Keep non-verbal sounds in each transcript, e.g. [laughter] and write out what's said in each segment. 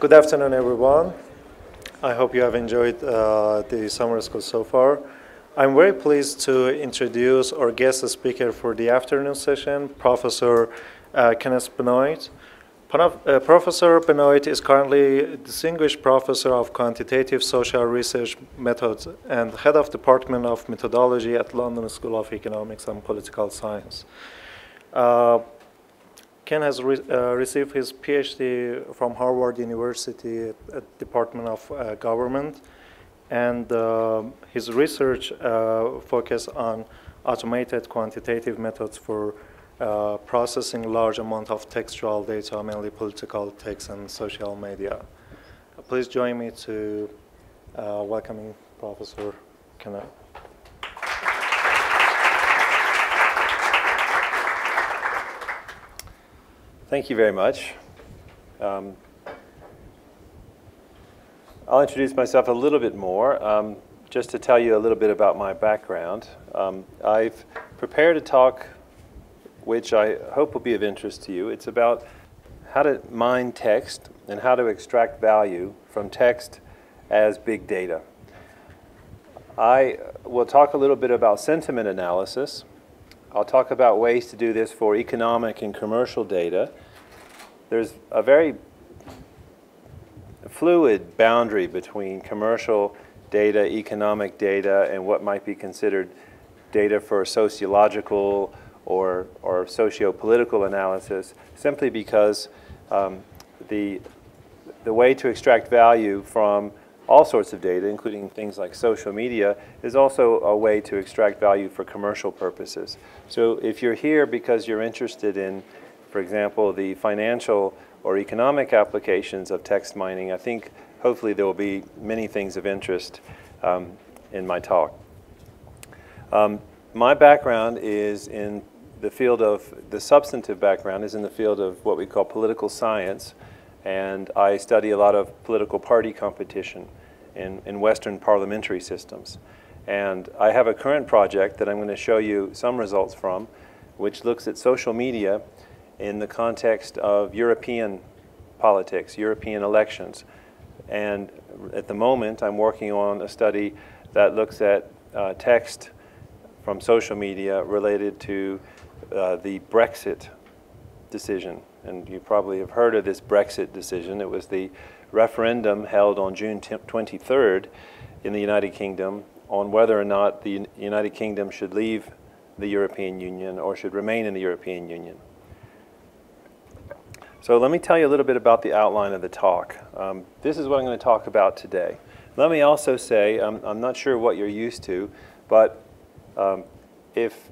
Good afternoon, everyone. I hope you have enjoyed uh, the summer school so far. I'm very pleased to introduce our guest speaker for the afternoon session, Professor uh, Kenneth Benoit. Uh, professor Benoit is currently Distinguished Professor of Quantitative Social Research Methods and Head of Department of Methodology at London School of Economics and Political Science. Uh, Ken has re uh, received his PhD from Harvard University Department of uh, Government, and uh, his research uh, focus on automated quantitative methods for uh, processing large amount of textual data, mainly political text and social media. please join me to welcoming Professor Kenneth. Thank you very much. Um, I'll introduce myself a little bit more, um, just to tell you a little bit about my background. Um, I've prepared a talk which I hope will be of interest to you. It's about how to mine text and how to extract value from text as big data. I will talk a little bit about sentiment analysis. I'll talk about ways to do this for economic and commercial data. There's a very fluid boundary between commercial data, economic data, and what might be considered data for sociological or, or socio-political analysis, simply because um, the, the way to extract value from all sorts of data, including things like social media, is also a way to extract value for commercial purposes. So if you're here because you're interested in for example, the financial or economic applications of text mining, I think hopefully there will be many things of interest um, in my talk. Um, my background is in the field of, the substantive background is in the field of what we call political science, and I study a lot of political party competition in, in Western parliamentary systems. And I have a current project that I'm going to show you some results from, which looks at social media in the context of European politics, European elections. And at the moment, I'm working on a study that looks at uh, text from social media related to uh, the Brexit decision. And you probably have heard of this Brexit decision. It was the referendum held on June 23rd in the United Kingdom on whether or not the United Kingdom should leave the European Union or should remain in the European Union. So let me tell you a little bit about the outline of the talk. Um, this is what I'm going to talk about today. Let me also say, um, I'm not sure what you're used to, but um, if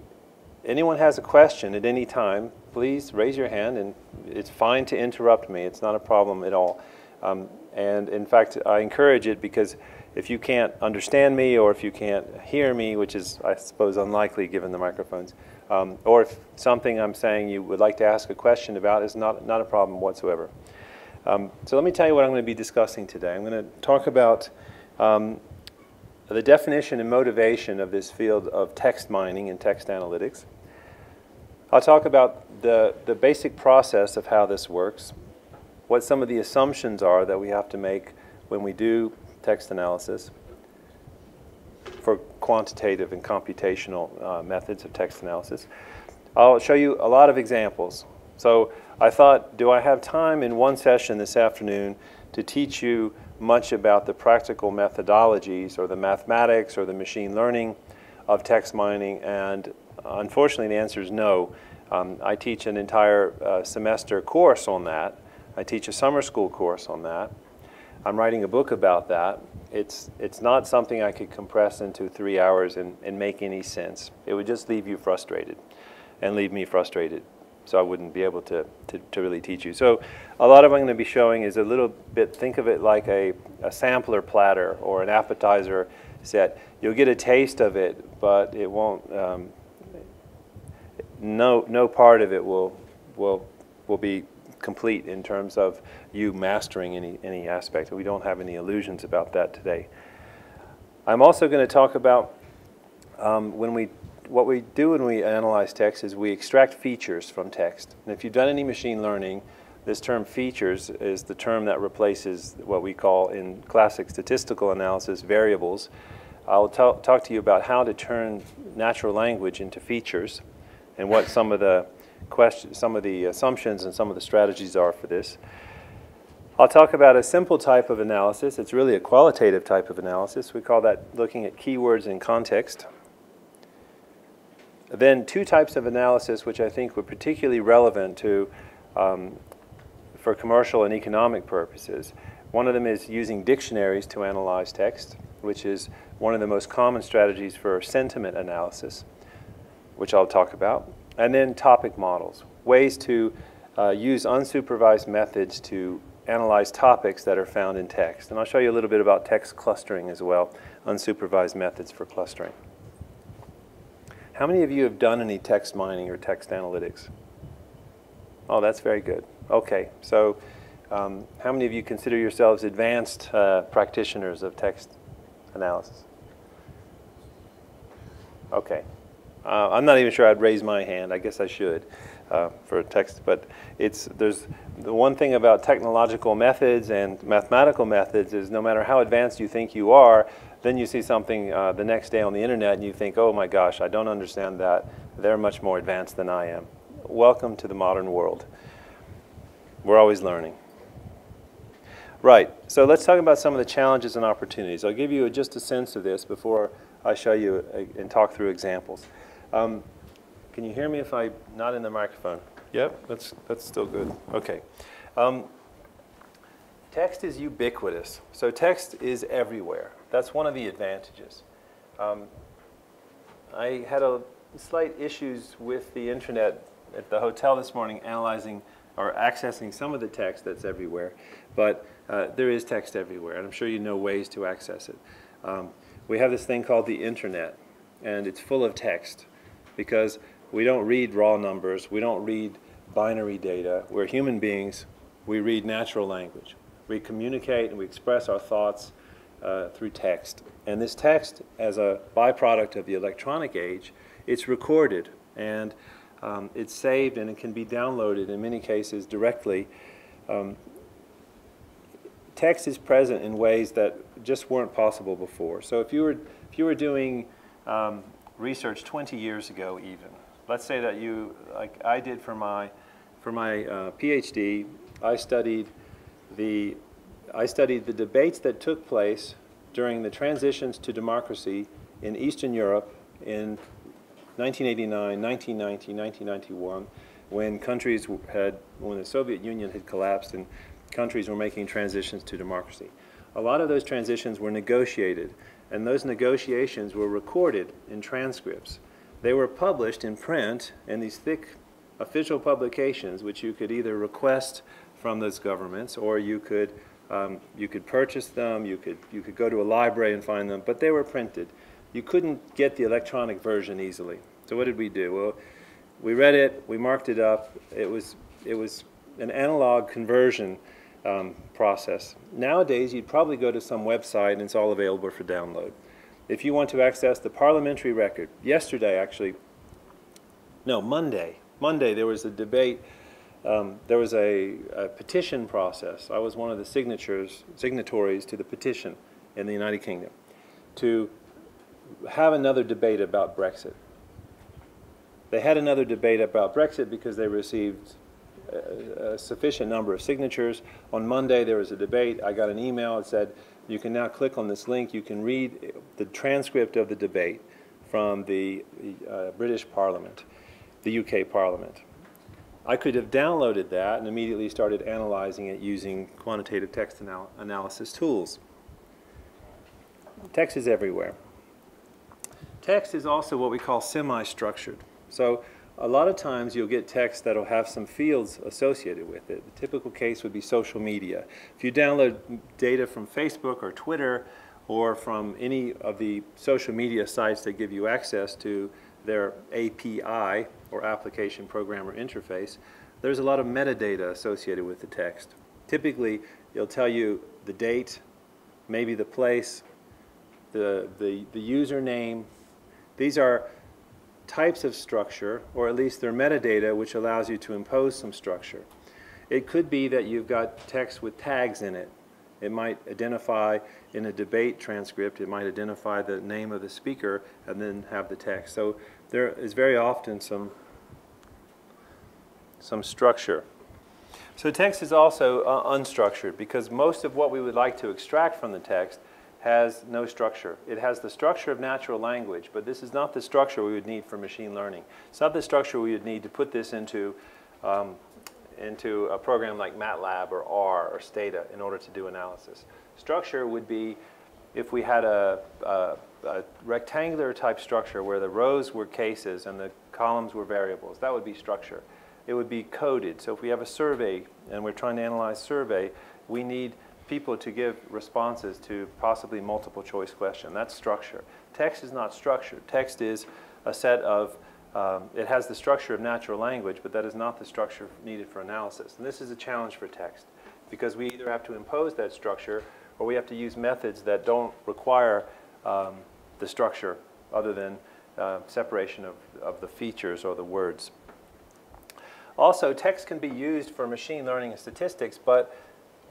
anyone has a question at any time, please raise your hand, and it's fine to interrupt me. It's not a problem at all. Um, and in fact, I encourage it because if you can't understand me or if you can't hear me, which is, I suppose, unlikely given the microphones, um, or if something I'm saying you would like to ask a question about is not, not a problem whatsoever. Um, so let me tell you what I'm going to be discussing today. I'm going to talk about um, the definition and motivation of this field of text mining and text analytics. I'll talk about the, the basic process of how this works, what some of the assumptions are that we have to make when we do text analysis, for quantitative and computational uh, methods of text analysis. I'll show you a lot of examples. So I thought, do I have time in one session this afternoon to teach you much about the practical methodologies or the mathematics or the machine learning of text mining? And unfortunately, the answer is no. Um, I teach an entire uh, semester course on that. I teach a summer school course on that. I'm writing a book about that. It's, it's not something I could compress into three hours and, and make any sense. It would just leave you frustrated and leave me frustrated. So I wouldn't be able to, to, to really teach you. So a lot of what I'm going to be showing is a little bit, think of it like a, a sampler platter or an appetizer set. You'll get a taste of it, but it won't, um, no, no part of it will, will, will be complete in terms of you mastering any, any aspect. We don't have any illusions about that today. I'm also going to talk about um, when we, what we do when we analyze text is we extract features from text. And if you've done any machine learning, This term features is the term that replaces what we call in classic statistical analysis variables. I'll talk to you about how to turn natural language into features and what some of the questions, some of the assumptions and some of the strategies are for this. I'll talk about a simple type of analysis. It's really a qualitative type of analysis. We call that looking at keywords in context. Then two types of analysis which I think were particularly relevant to um, for commercial and economic purposes. One of them is using dictionaries to analyze text, which is one of the most common strategies for sentiment analysis, which I'll talk about. And then topic models, ways to uh, use unsupervised methods to analyze topics that are found in text. And I'll show you a little bit about text clustering as well, unsupervised methods for clustering. How many of you have done any text mining or text analytics? Oh, that's very good. Okay, so um, how many of you consider yourselves advanced uh, practitioners of text analysis? Okay. Uh, I'm not even sure I'd raise my hand. I guess I should uh, for a text, but it's there's the one thing about technological methods and mathematical methods is no matter how advanced you think you are, then you see something uh, the next day on the internet and you think, oh my gosh, I don't understand that. They're much more advanced than I am. Welcome to the modern world. We're always learning. Right, so let's talk about some of the challenges and opportunities. I'll give you just a sense of this before I show you uh, and talk through examples. Um, can you hear me if I'm not in the microphone? Yep, that's, that's still good. Okay. Um, text is ubiquitous. So text is everywhere. That's one of the advantages. Um, I had a slight issues with the internet at the hotel this morning analyzing or accessing some of the text that's everywhere, but uh, there is text everywhere, and I'm sure you know ways to access it. Um, we have this thing called the internet, and it's full of text because we don't read raw numbers, we don't read binary data. We're human beings, we read natural language. We communicate and we express our thoughts uh, through text. And this text, as a byproduct of the electronic age, it's recorded and um, it's saved and it can be downloaded in many cases directly. Um, text is present in ways that just weren't possible before. So if you were, if you were doing um, research 20 years ago even, let's say that you, like I did for my, for my uh, PhD, I studied the, I studied the debates that took place during the transitions to democracy in Eastern Europe in 1989, 1990, 1991, when countries had, when the Soviet Union had collapsed and countries were making transitions to democracy. A lot of those transitions were negotiated, and those negotiations were recorded in transcripts. They were published in print in these thick official publications, which you could either request from those governments or you could um, you could purchase them, you could, you could go to a library and find them, but they were printed. You couldn't get the electronic version easily. So what did we do? Well, we read it, we marked it up. It was, it was an analog conversion um, process. Nowadays, you'd probably go to some website and it's all available for download. If you want to access the parliamentary record, yesterday actually, no, Monday, Monday there was a debate um, there was a, a, petition process. I was one of the signatures, signatories to the petition in the United Kingdom to have another debate about Brexit. They had another debate about Brexit because they received a, sufficient number of signatures. On Monday, there was a debate. I got an email that said, you can now click on this link. You can read the transcript of the debate from the uh, British Parliament, the UK Parliament. I could have downloaded that and immediately started analyzing it using quantitative text anal analysis tools. Text is everywhere. Text is also what we call semi-structured. So a lot of times you'll get text that'll have some fields associated with it. The typical case would be social media. If you download data from Facebook or Twitter or from any of the social media sites that give you access to their API, or application programmer interface, there's a lot of metadata associated with the text. Typically, it'll tell you the date, maybe the place, the, the, the username. These are types of structure, or at least they're metadata, which allows you to impose some structure. It could be that you've got text with tags in it. It might identify in a debate transcript, it might identify the name of the speaker and then have the text. So there is very often some, some structure. So text is also uh, unstructured because most of what we would like to extract from the text has no structure. It has the structure of natural language, but this is not the structure we would need for machine learning. It's not the structure we would need to put this into, um, into a program like MATLAB or R or Stata in order to do analysis. Structure would be if we had a, a, a rectangular type structure where the rows were cases and the columns were variables. That would be structure. It would be coded. So if we have a survey and we're trying to analyze survey, we need people to give responses to possibly multiple choice question. That's structure. Text is not structured. Text is a set of, um, it has the structure of natural language, but that is not the structure needed for analysis. And this is a challenge for text because we either have to impose that structure or we have to use methods that don't require um, the structure other than uh, separation of, of the features or the words. Also, text can be used for machine learning and statistics, but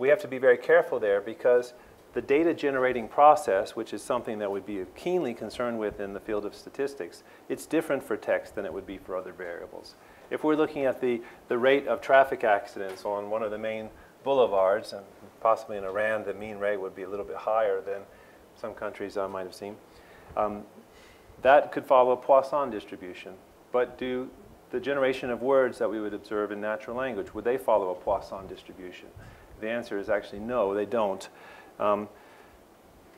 we have to be very careful there because the data generating process, which is something that would be keenly concerned with in the field of statistics, it's different for text than it would be for other variables. If we're looking at the, the rate of traffic accidents on one of the main boulevards, and possibly in Iran the mean rate would be a little bit higher than some countries I might have seen, um, that could follow a Poisson distribution. But do the generation of words that we would observe in natural language, would they follow a Poisson distribution? The answer is actually no, they don't. Um,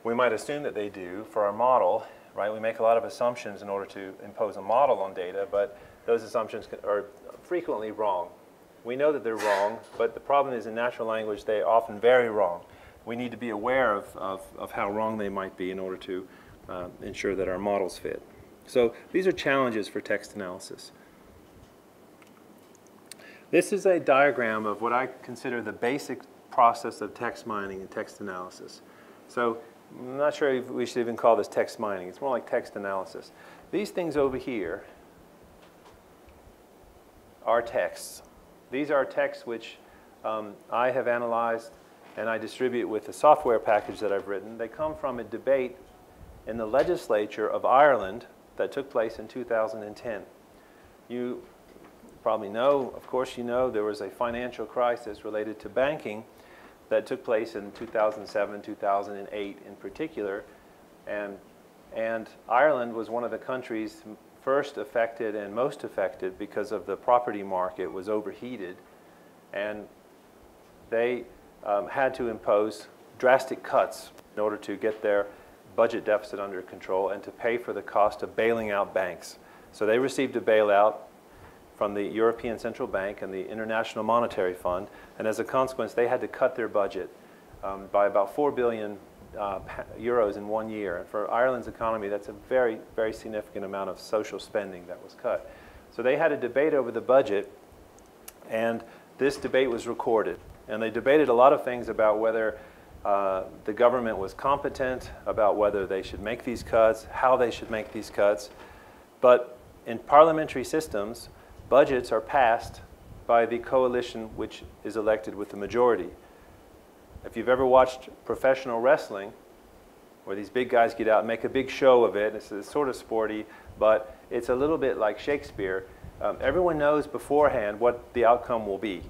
we might assume that they do for our model, right? We make a lot of assumptions in order to impose a model on data, but those assumptions are frequently wrong. We know that they're wrong, but the problem is in natural language, they often vary wrong. We need to be aware of, of, of how wrong they might be in order to uh, ensure that our models fit. So these are challenges for text analysis. This is a diagram of what I consider the basic process of text mining and text analysis. So I'm not sure if we should even call this text mining. It's more like text analysis. These things over here are texts. These are texts which um, I have analyzed and I distribute with the software package that I've written. They come from a debate in the legislature of Ireland that took place in 2010. You probably know, of course you know, there was a financial crisis related to banking that took place in 2007, 2008 in particular. And, and Ireland was one of the countries first affected and most affected because of the property market was overheated. And they um, had to impose drastic cuts in order to get their budget deficit under control and to pay for the cost of bailing out banks. So they received a bailout from the European Central Bank and the International Monetary Fund, and as a consequence, they had to cut their budget um, by about 4 billion uh, euros in one year. And for Ireland's economy, that's a very, very significant amount of social spending that was cut. So they had a debate over the budget, and this debate was recorded. And they debated a lot of things about whether uh, the government was competent, about whether they should make these cuts, how they should make these cuts. But in parliamentary systems, budgets are passed by the coalition which is elected with the majority. If you've ever watched professional wrestling, where these big guys get out and make a big show of it, it's, it's sort of sporty, but it's a little bit like Shakespeare. Um, everyone knows beforehand what the outcome will be,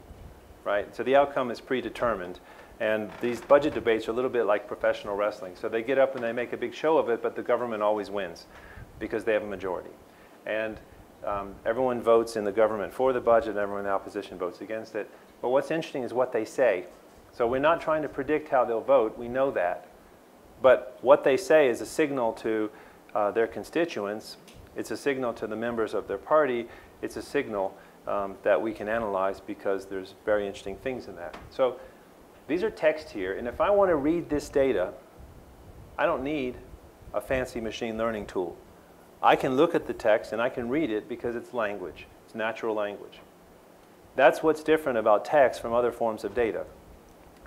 right? So the outcome is predetermined. And these budget debates are a little bit like professional wrestling. So they get up and they make a big show of it, but the government always wins because they have a majority. And um, everyone votes in the government for the budget, and everyone in the opposition votes against it. But what's interesting is what they say. So we're not trying to predict how they'll vote. We know that. But what they say is a signal to uh, their constituents. It's a signal to the members of their party. It's a signal um, that we can analyze because there's very interesting things in that. So these are text here. And if I want to read this data, I don't need a fancy machine learning tool. I can look at the text and I can read it because it's language. It's natural language. That's what's different about text from other forms of data.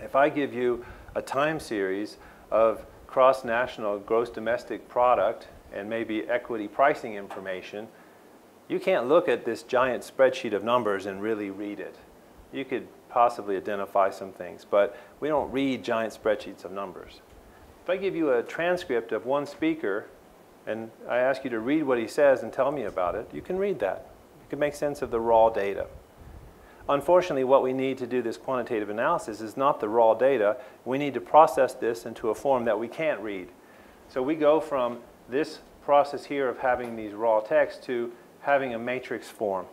If I give you a time series of cross-national gross domestic product and maybe equity pricing information, you can't look at this giant spreadsheet of numbers and really read it. You could possibly identify some things, but we don't read giant spreadsheets of numbers. If I give you a transcript of one speaker and I ask you to read what he says and tell me about it, you can read that. You can make sense of the raw data. Unfortunately, what we need to do this quantitative analysis is not the raw data. We need to process this into a form that we can't read. So we go from this process here of having these raw text to having a matrix form.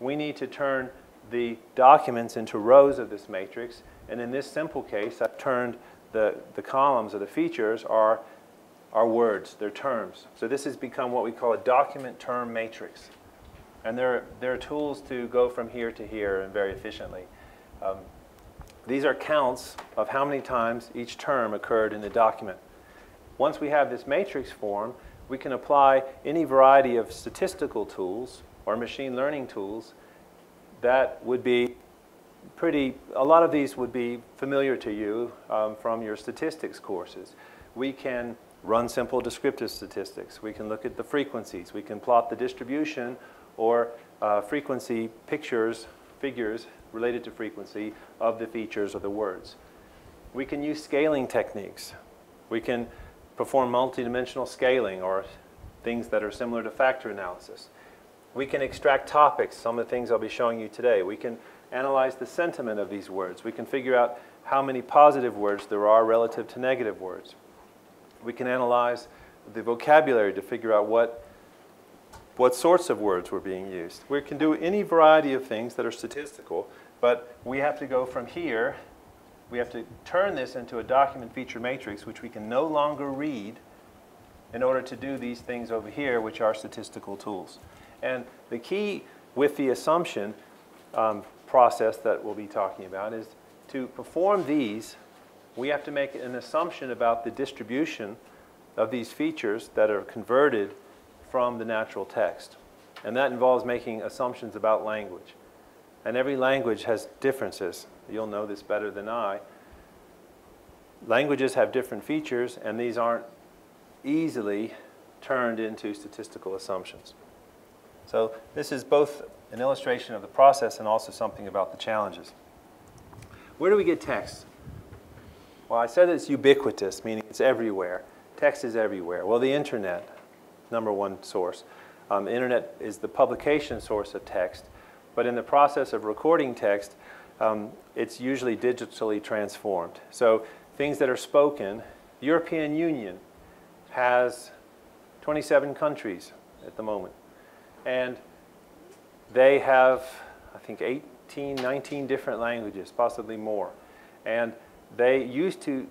We need to turn the documents into rows of this matrix. And in this simple case, I've turned the, the columns or the features are, are words, they're terms. So this has become what we call a document term matrix. And there, there are tools to go from here to here and very efficiently. Um, these are counts of how many times each term occurred in the document. Once we have this matrix form, we can apply any variety of statistical tools or machine learning tools that would be pretty, a lot of these would be familiar to you um, from your statistics courses. We can run simple descriptive statistics. We can look at the frequencies. We can plot the distribution or uh, frequency pictures, figures related to frequency of the features or the words. We can use scaling techniques. We can perform multidimensional scaling or things that are similar to factor analysis. We can extract topics, some of the things I'll be showing you today. We can analyze the sentiment of these words. We can figure out how many positive words there are relative to negative words. We can analyze the vocabulary to figure out what, what sorts of words were being used. We can do any variety of things that are statistical, but we have to go from here, we have to turn this into a document feature matrix, which we can no longer read in order to do these things over here, which are statistical tools. And the key with the assumption um, process that we'll be talking about is to perform these, we have to make an assumption about the distribution of these features that are converted from the natural text. And that involves making assumptions about language. And every language has differences. You'll know this better than I. Languages have different features, and these aren't easily turned into statistical assumptions. So this is both an illustration of the process and also something about the challenges. Where do we get text? Well, I said it's ubiquitous, meaning it's everywhere. Text is everywhere. Well, the internet, number one source. Um, the internet is the publication source of text, but in the process of recording text, um, it's usually digitally transformed. So things that are spoken, the European Union has 27 countries at the moment. And they have, I think, 18, 19 different languages, possibly more. And they used to,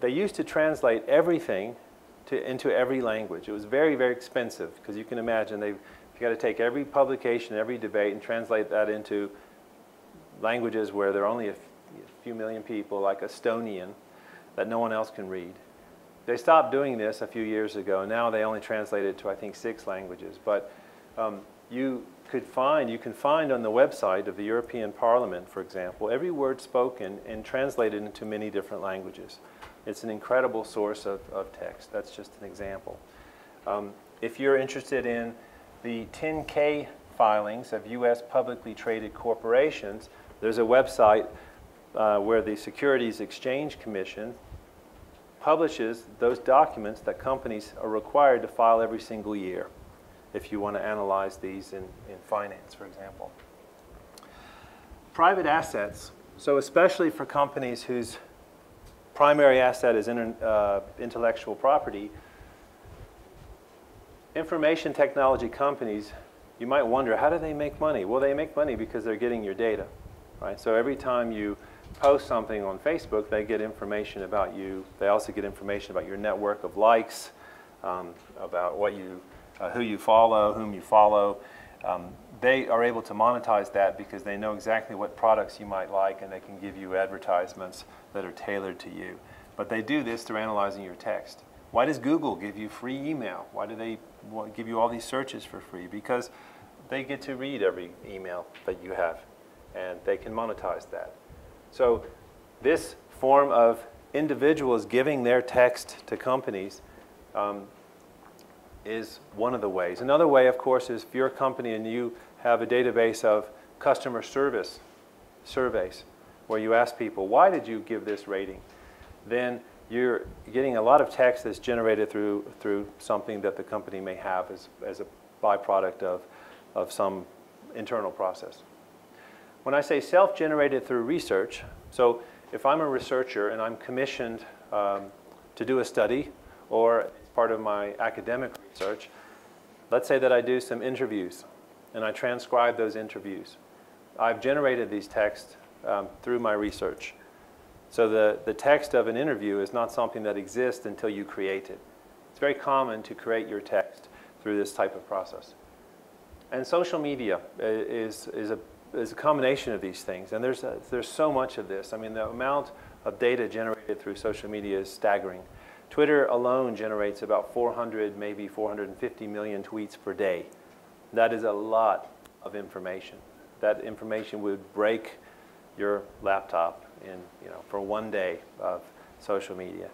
they used to translate everything to, into every language. It was very, very expensive because you can imagine they've you got to take every publication, every debate, and translate that into languages where there are only a few million people, like Estonian, that no one else can read. They stopped doing this a few years ago. and Now they only translate it to, I think, six languages. But um, you could find, you can find on the website of the European Parliament, for example, every word spoken and translated into many different languages. It's an incredible source of, of text. That's just an example. Um, if you're interested in the 10K filings of U.S. publicly traded corporations, there's a website uh, where the Securities Exchange Commission publishes those documents that companies are required to file every single year if you want to analyze these in, in finance, for example. Private assets, so especially for companies whose primary asset is inter, uh, intellectual property, information technology companies, you might wonder, how do they make money? Well, they make money because they're getting your data, right? So every time you post something on Facebook, they get information about you. They also get information about your network of likes, um, about what you uh, who you follow, whom you follow. Um, they are able to monetize that because they know exactly what products you might like and they can give you advertisements that are tailored to you. But they do this through analyzing your text. Why does Google give you free email? Why do they give you all these searches for free? Because they get to read every email that you have and they can monetize that. So this form of individuals giving their text to companies um, is one of the ways. Another way, of course, is if you're a company and you have a database of customer service surveys. where you ask people, why did you give this rating? Then you're getting a lot of text that's generated through, through something that the company may have as, as a byproduct of, of some internal process. When I say self-generated through research, so if I'm a researcher and I'm commissioned um, to do a study or as part of my academic research, let's say that I do some interviews and I transcribe those interviews. I've generated these texts um, through my research. So the, the text of an interview is not something that exists until you create it. It's very common to create your text through this type of process. And social media is, is, a, is a combination of these things. And there's, a, there's so much of this. I mean, the amount of data generated through social media is staggering. Twitter alone generates about 400, maybe 450 million tweets per day. That is a lot of information. That information would break your laptop in, you know, for one day of social media.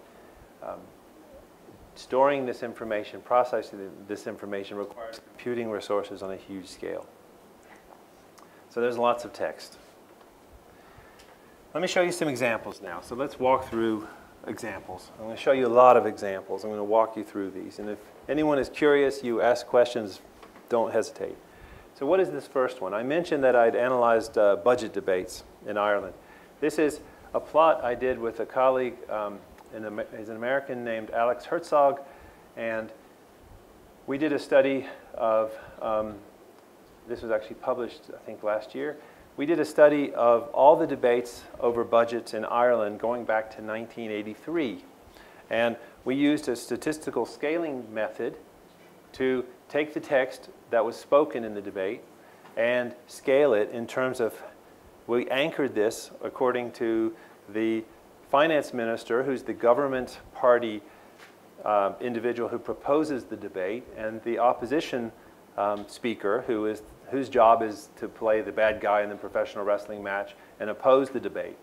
Um, storing this information, processing this information requires computing resources on a huge scale. So there's lots of text. Let me show you some examples now. So let's walk through examples. I'm going to show you a lot of examples. I'm going to walk you through these. And if anyone is curious, you ask questions, don't hesitate. So what is this first one? I mentioned that I'd analyzed uh, budget debates in Ireland. This is a plot I did with a colleague, um, an, he's an American named Alex Herzog, and we did a study of, um, this was actually published, I think, last year. We did a study of all the debates over budgets in Ireland going back to 1983. And we used a statistical scaling method to take the text that was spoken in the debate and scale it in terms of, we anchored this according to the finance minister, who's the government party uh, individual who proposes the debate, and the opposition um, speaker, who is, whose job is to play the bad guy in the professional wrestling match and oppose the debate.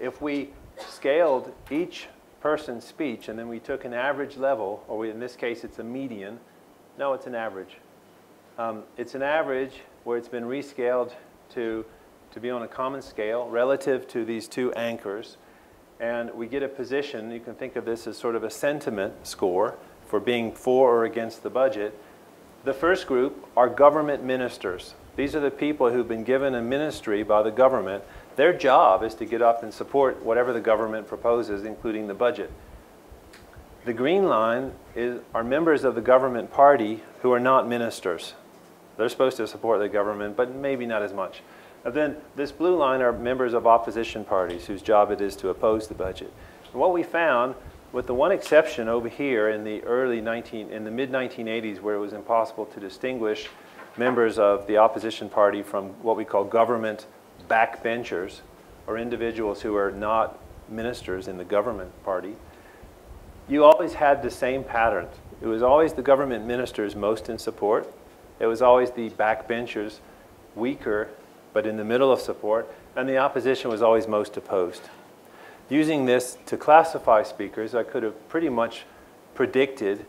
If we scaled each person's speech and then we took an average level, or we, in this case it's a median, no, it's an average. Um, it's an average where it's been rescaled to, to be on a common scale relative to these two anchors. And we get a position, you can think of this as sort of a sentiment score for being for or against the budget. The first group are government ministers. These are the people who've been given a ministry by the government. Their job is to get up and support whatever the government proposes, including the budget. The green line is, are members of the government party who are not ministers. They're supposed to support the government, but maybe not as much. And then this blue line are members of opposition parties whose job it is to oppose the budget. And what we found, with the one exception over here in the early 19, in the mid 1980s, where it was impossible to distinguish members of the opposition party from what we call government backbenchers, or individuals who are not ministers in the government party, you always had the same pattern. It was always the government ministers most in support. It was always the backbenchers weaker, but in the middle of support. And the opposition was always most opposed. Using this to classify speakers, I could have pretty much predicted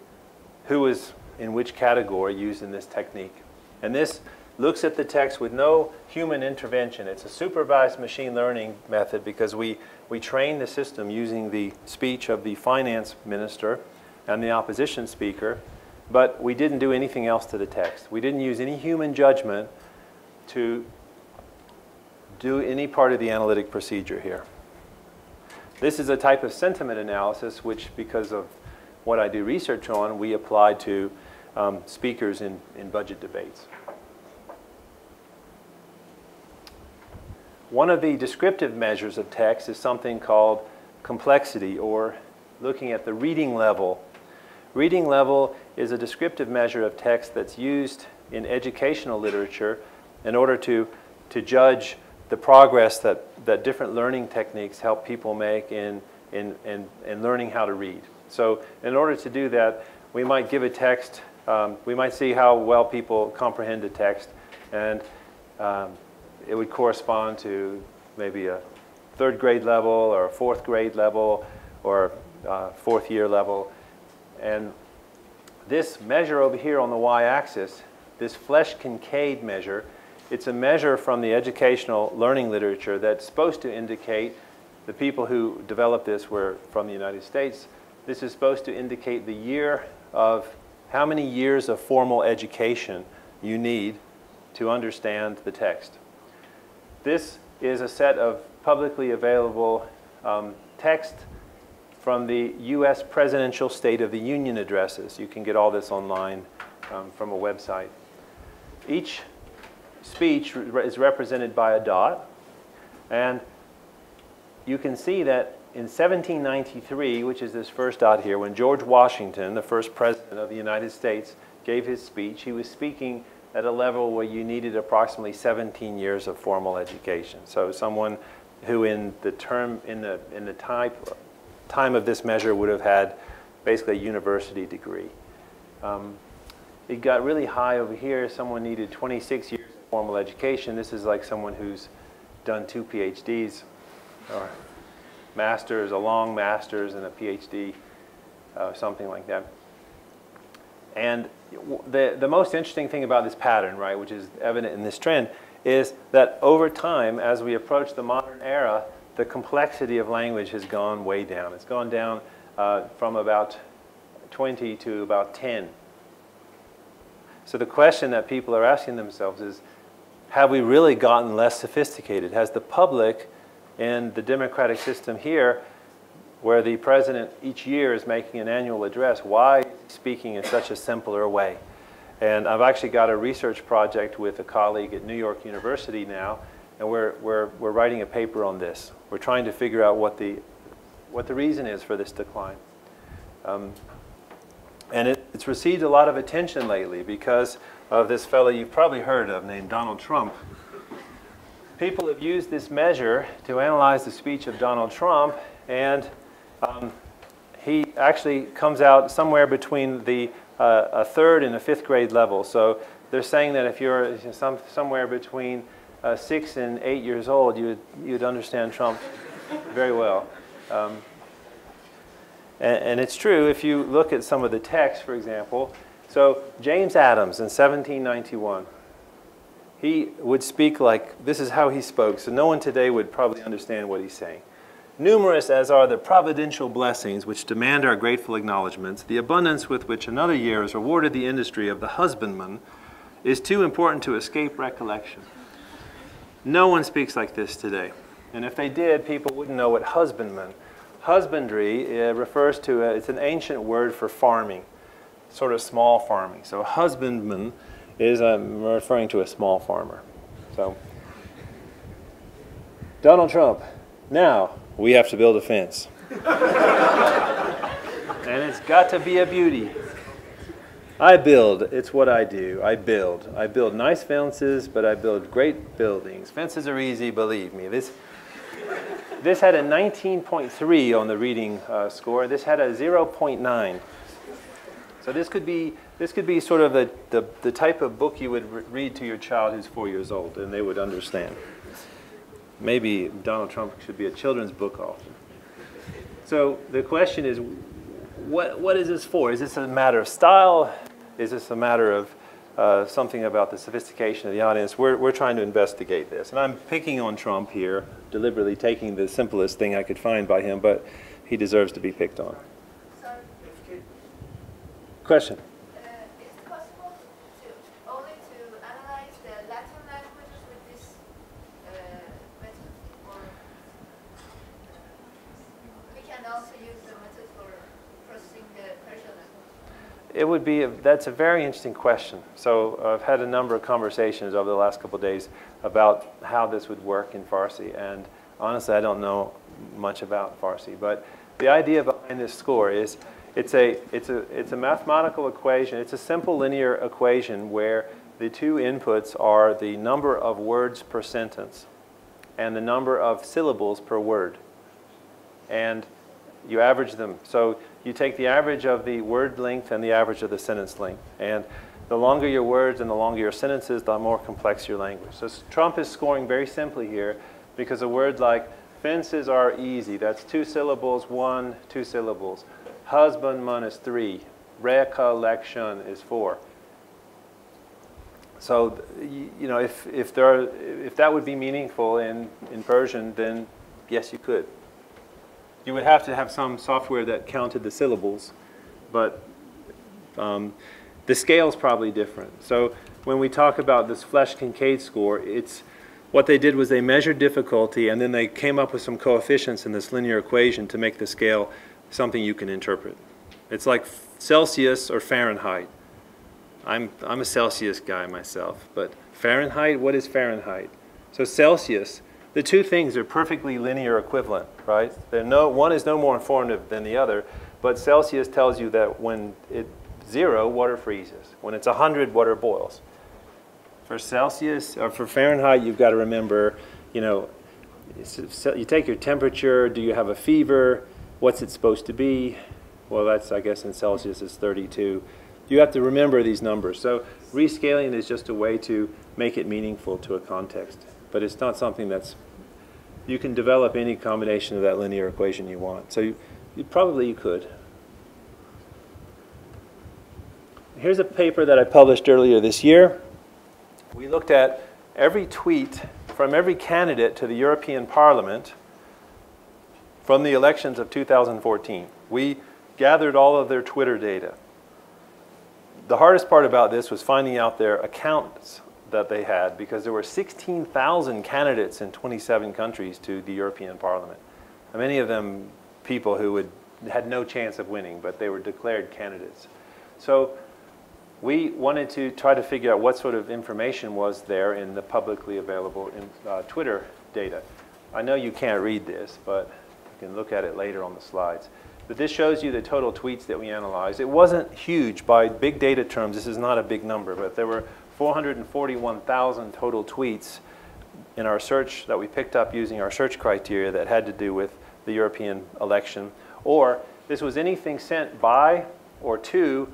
who was in which category using this technique. And this looks at the text with no human intervention. It's a supervised machine learning method because we we trained the system using the speech of the finance minister and the opposition speaker, but we didn't do anything else to the text. We didn't use any human judgment to do any part of the analytic procedure here. This is a type of sentiment analysis which, because of what I do research on, we apply to um, speakers in, in budget debates. One of the descriptive measures of text is something called complexity or looking at the reading level. Reading level is a descriptive measure of text that's used in educational literature in order to, to judge the progress that, that different learning techniques help people make in, in, in, in learning how to read. So in order to do that, we might give a text, um, we might see how well people comprehend a text, and um, it would correspond to maybe a third grade level or a fourth grade level or uh, fourth year level. And this measure over here on the y-axis, this Flesch-Kincaid measure, it's a measure from the educational learning literature that's supposed to indicate the people who developed this were from the United States. This is supposed to indicate the year of how many years of formal education you need to understand the text. This is a set of publicly available um, text from the U.S. Presidential State of the Union addresses. You can get all this online um, from a website. Each speech is represented by a dot, and you can see that in 1793, which is this first dot here, when George Washington, the first president of the United States, gave his speech, he was speaking at a level where you needed approximately 17 years of formal education. So someone who in the term, in the, in the type, time of this measure would have had basically a university degree. Um, it got really high over here. Someone needed 26 years formal education. This is like someone who's done two PhDs or master's, a long master's and a PhD, uh, something like that. And the, the most interesting thing about this pattern, right, which is evident in this trend, is that over time, as we approach the modern era, the complexity of language has gone way down. It's gone down uh, from about 20 to about 10. So the question that people are asking themselves is, have we really gotten less sophisticated? Has the public in the democratic system here, where the president each year is making an annual address, why speaking in such a simpler way? And I've actually got a research project with a colleague at New York University now, and we're, we're, we're writing a paper on this. We're trying to figure out what the, what the reason is for this decline. Um, and it, it's received a lot of attention lately because of this fellow you've probably heard of named Donald Trump. People have used this measure to analyze the speech of Donald Trump, and um, he actually comes out somewhere between the uh, a third and a fifth grade level. So they're saying that if you're some, somewhere between uh, six and eight years old, you'd, you'd understand Trump very well. Um, and, and, it's true if you look at some of the text, for example. So James Adams in 1791, he would speak like this is how he spoke. So no one today would probably understand what he's saying. Numerous as are the providential blessings which demand our grateful acknowledgments, the abundance with which another year has rewarded the industry of the husbandman is too important to escape recollection. No one speaks like this today. And if they did, people wouldn't know what husbandman. Husbandry uh, refers to, a, it's an ancient word for farming, sort of small farming. So a husbandman is um, referring to a small farmer. So, Donald Trump, now we have to build a fence. [laughs] and it's got to be a beauty. I build, it's what I do. I build. I build nice fences, but I build great buildings. Fences are easy, believe me. This, this had a 19.3 on the reading uh, score. This had a 0.9. So this could be, this could be sort of the, the, the type of book you would re read to your child who's four years old, and they would understand maybe Donald Trump should be a children's book author. So the question is, what, what is this for? Is this a matter of style? Is this a matter of uh, something about the sophistication of the audience? We're, we're trying to investigate this. And I'm picking on Trump here, deliberately taking the simplest thing I could find by him, but he deserves to be picked on. Question? It would be, a, that's a very interesting question. So uh, I've had a number of conversations over the last couple of days about how this would work in Farsi. And honestly, I don't know much about Farsi. But the idea behind this score is it's a, it's a, it's a mathematical equation. It's a simple linear equation where the two inputs are the number of words per sentence and the number of syllables per word. And you average them. So you take the average of the word length and the average of the sentence length. And the longer your words and the longer your sentences, the more complex your language. So Trump is scoring very simply here because a word like fences are easy. That's two syllables, one, two syllables. Husbandman is three. Recollection is four. so, you know, if, if, there are, if that would be meaningful in, in Persian, then yes, you could. You would have to have some software that counted the syllables, but um, the scale is probably different. So when we talk about this Flesch-Kincaid score, it's what they did was they measured difficulty and then they came up with some coefficients in this linear equation to make the scale something you can interpret. It's like Celsius or Fahrenheit. I'm, I'm a Celsius guy myself, but Fahrenheit, what is Fahrenheit? So Celsius, the two things are perfectly linear equivalent, right? They're no, one is no more informative than the other, but Celsius tells you that when it's zero, water freezes. When it's 100, water boils. For Celsius, or for Fahrenheit, you've got to remember, you know, you take your temperature, do you have a fever, what's it supposed to be? Well, that's, I guess, in Celsius, it's 32 you have to remember these numbers. So rescaling is just a way to make it meaningful to a context. But it's not something that's, you can develop any combination of that linear equation you want. So you, you probably you could. Here's a paper that I published earlier this year. We looked at every tweet from every candidate to the European Parliament from the elections of 2014. We gathered all of their Twitter data the hardest part about this was finding out their accounts that they had because there were 16,000 candidates in 27 countries to the European Parliament. And many of them people who would, had no chance of winning, but they were declared candidates. So we wanted to try to figure out what sort of information was there in the publicly available in, uh, Twitter data. I know you can't read this, but you can look at it later on the slides. But this shows you the total tweets that we analyzed. It wasn't huge by big data terms. This is not a big number, but there were 441,000 total tweets in our search that we picked up using our search criteria that had to do with the European election. Or this was anything sent by or to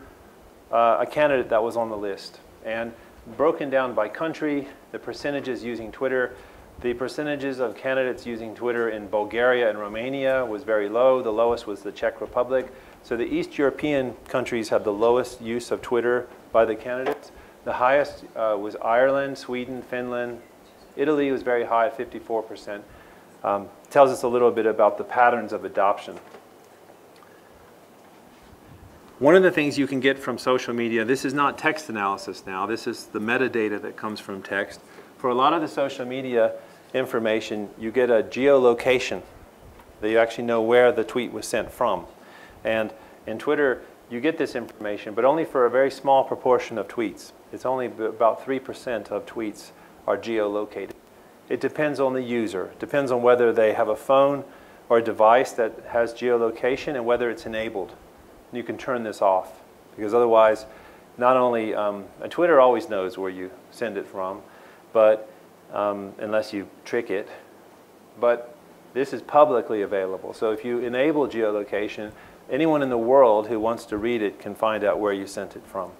uh, a candidate that was on the list. And broken down by country, the percentages using Twitter, the percentages of candidates using Twitter in Bulgaria and Romania was very low. The lowest was the Czech Republic. So the East European countries had the lowest use of Twitter by the candidates. The highest uh, was Ireland, Sweden, Finland. Italy was very high 54%. Um, tells us a little bit about the patterns of adoption. One of the things you can get from social media, this is not text analysis now, this is the metadata that comes from text for a lot of the social media information, you get a geolocation that you actually know where the tweet was sent from. And in Twitter, you get this information, but only for a very small proportion of tweets. It's only about 3% of tweets are geolocated. It depends on the user. It depends on whether they have a phone or a device that has geolocation and whether it's enabled. And you can turn this off because otherwise, not only, um, Twitter always knows where you send it from, but um, unless you trick it. But this is publicly available. So if you enable geolocation, anyone in the world who wants to read it can find out where you sent it from.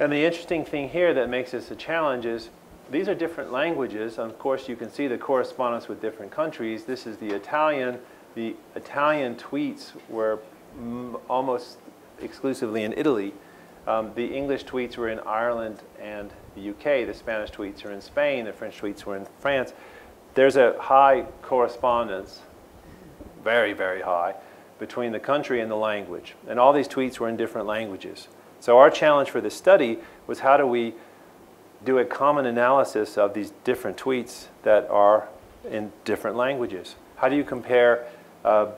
And the interesting thing here that makes this a challenge is these are different languages. Of course, you can see the correspondence with different countries. This is the Italian. The Italian tweets were almost exclusively in Italy. Um, the English tweets were in Ireland and the UK, the Spanish tweets are in Spain, the French tweets were in France. There's a high correspondence, very, very high, between the country and the language. And all these tweets were in different languages. So our challenge for this study was how do we do a common analysis of these different tweets that are in different languages? How do you compare uh,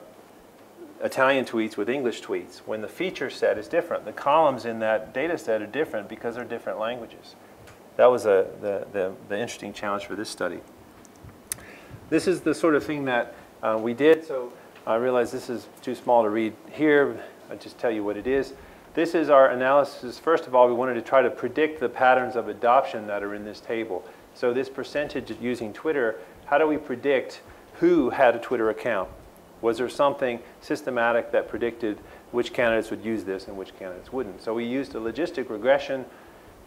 Italian tweets with English tweets when the feature set is different? The columns in that data set are different because they're different languages that was a, the, the, the, interesting challenge for this study. This is the sort of thing that uh, we did. So I realize this is too small to read here. I'll just tell you what it is. This is our analysis. First of all, we wanted to try to predict the patterns of adoption that are in this table. So this percentage using Twitter, how do we predict who had a Twitter account? Was there something systematic that predicted which candidates would use this and which candidates wouldn't? So we used a logistic regression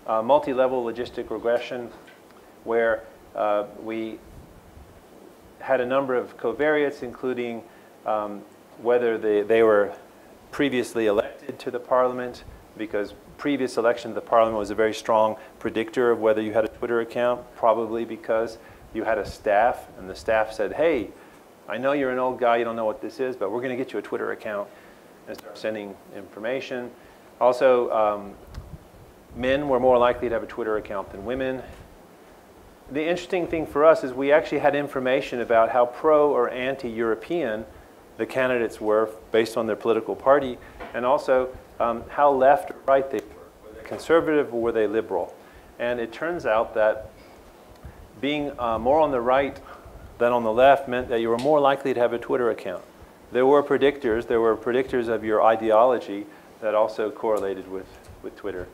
uh, multi-level logistic regression where uh, we had a number of covariates, including um, whether they, they were previously elected to the parliament, because previous election to the parliament was a very strong predictor of whether you had a Twitter account, probably because you had a staff, and the staff said, hey, I know you're an old guy, you don't know what this is, but we're going to get you a Twitter account and start sending information. Also, um, men were more likely to have a Twitter account than women. The interesting thing for us is we actually had information about how pro or anti-European the candidates were based on their political party, and also um, how left or right they were. Were they conservative or were they liberal? And it turns out that being uh, more on the right than on the left meant that you were more likely to have a Twitter account. There were predictors, there were predictors of your ideology that also correlated with, with Twitter.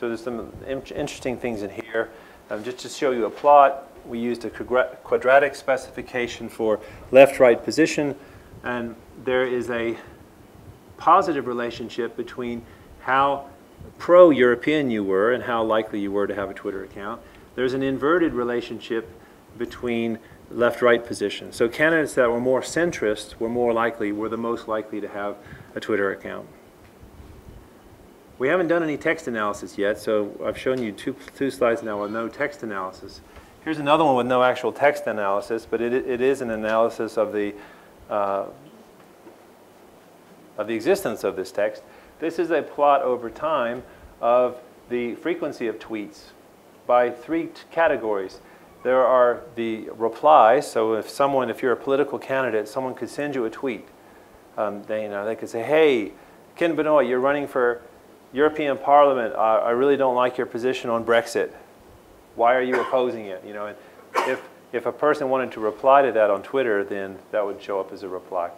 So there's some interesting things in here. Um, just to show you a plot, we used a quadratic specification for left-right position, and there is a positive relationship between how pro-European you were and how likely you were to have a Twitter account. There's an inverted relationship between left-right position. So candidates that were more centrist were more likely, were the most likely to have a Twitter account. We haven't done any text analysis yet, so I've shown you two, two slides now with no text analysis. Here's another one with no actual text analysis, but it, it is an analysis of the, uh, of the existence of this text. This is a plot over time of the frequency of tweets by three categories. There are the replies, so if someone, if you're a political candidate, someone could send you a tweet. Um, they, you know, they could say, hey, Ken Benoit, you're running for European Parliament, I, I really don't like your position on Brexit. Why are you opposing it? You know, and if, if a person wanted to reply to that on Twitter, then that would show up as a reply.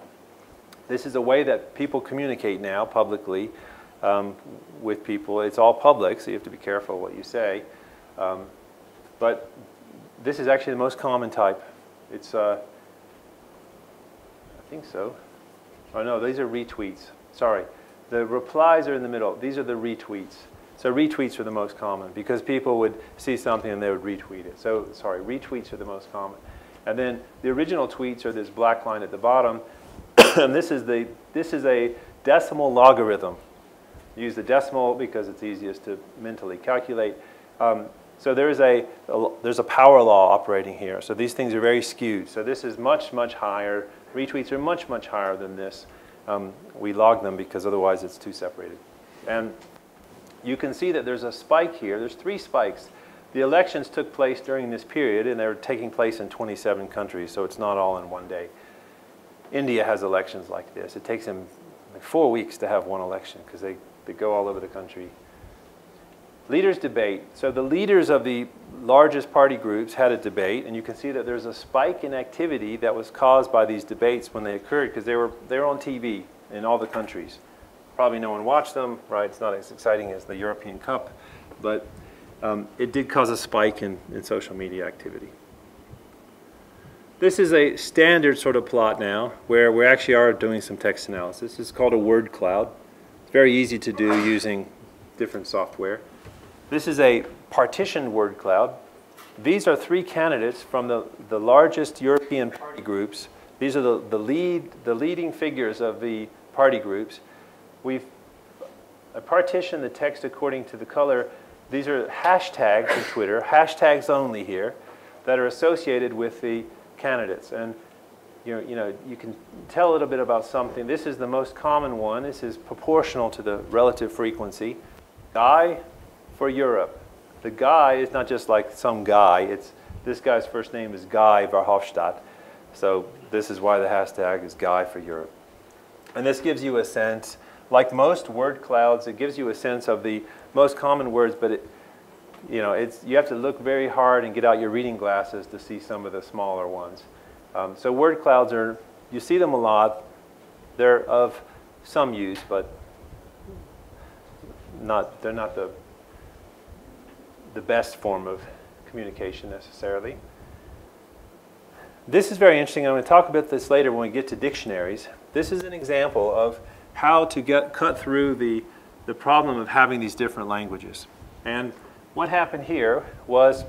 This is a way that people communicate now publicly um, with people. It's all public, so you have to be careful what you say. Um, but this is actually the most common type. It's, uh, I think so. Oh no, these are retweets. Sorry. The replies are in the middle. These are the retweets. So retweets are the most common because people would see something and they would retweet it. So sorry, retweets are the most common. And then the original tweets are this black line at the bottom. [coughs] and this is, the, this is a decimal logarithm. Use the decimal because it's easiest to mentally calculate. Um, so there's a, a, there's a power law operating here. So these things are very skewed. So this is much, much higher. Retweets are much, much higher than this um, we log them because otherwise it's too separated. And you can see that there's a spike here. There's three spikes. The elections took place during this period, and they're taking place in 27 countries, so it's not all in one day. India has elections like this. It takes them like four weeks to have one election because they, they go all over the country. Leaders debate. So the leaders of the largest party groups had a debate, and you can see that there's a spike in activity that was caused by these debates when they occurred because they were, they were on TV in all the countries. Probably no one watched them, right? It's not as exciting as the European Cup, but um, it did cause a spike in, in social media activity. This is a standard sort of plot now where we actually are doing some text analysis. It's called a word cloud. It's very easy to do using different software. This is a partitioned word cloud. These are three candidates from the, the largest European party groups. These are the, the, lead, the leading figures of the party groups. We've partitioned the text according to the color. These are hashtags in Twitter, hashtags only here, that are associated with the candidates. And you you know, you can tell a little bit about something. This is the most common one. This is proportional to the relative frequency. Guy, for Europe. The guy is not just like some guy. It's this guy's first name is Guy Verhofstadt. So this is why the hashtag is Guy for Europe. And this gives you a sense, like most word clouds, it gives you a sense of the most common words, but it, you know, it's, you have to look very hard and get out your reading glasses to see some of the smaller ones. Um, so word clouds are, you see them a lot. They're of some use, but not, they're not the the best form of communication necessarily. This is very interesting. I'm going to talk about this later when we get to dictionaries. This is an example of how to get cut through the, the problem of having these different languages. And what happened here was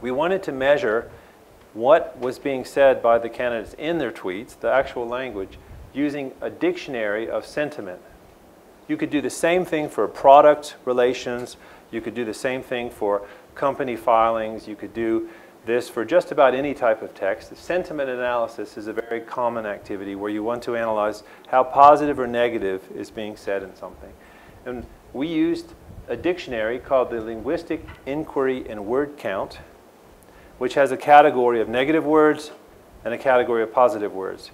we wanted to measure what was being said by the candidates in their tweets, the actual language, using a dictionary of sentiment. You could do the same thing for product relations. You could do the same thing for company filings. You could do this for just about any type of text. The sentiment analysis is a very common activity where you want to analyze how positive or negative is being said in something. And we used a dictionary called the Linguistic Inquiry and Word Count, which has a category of negative words and a category of positive words.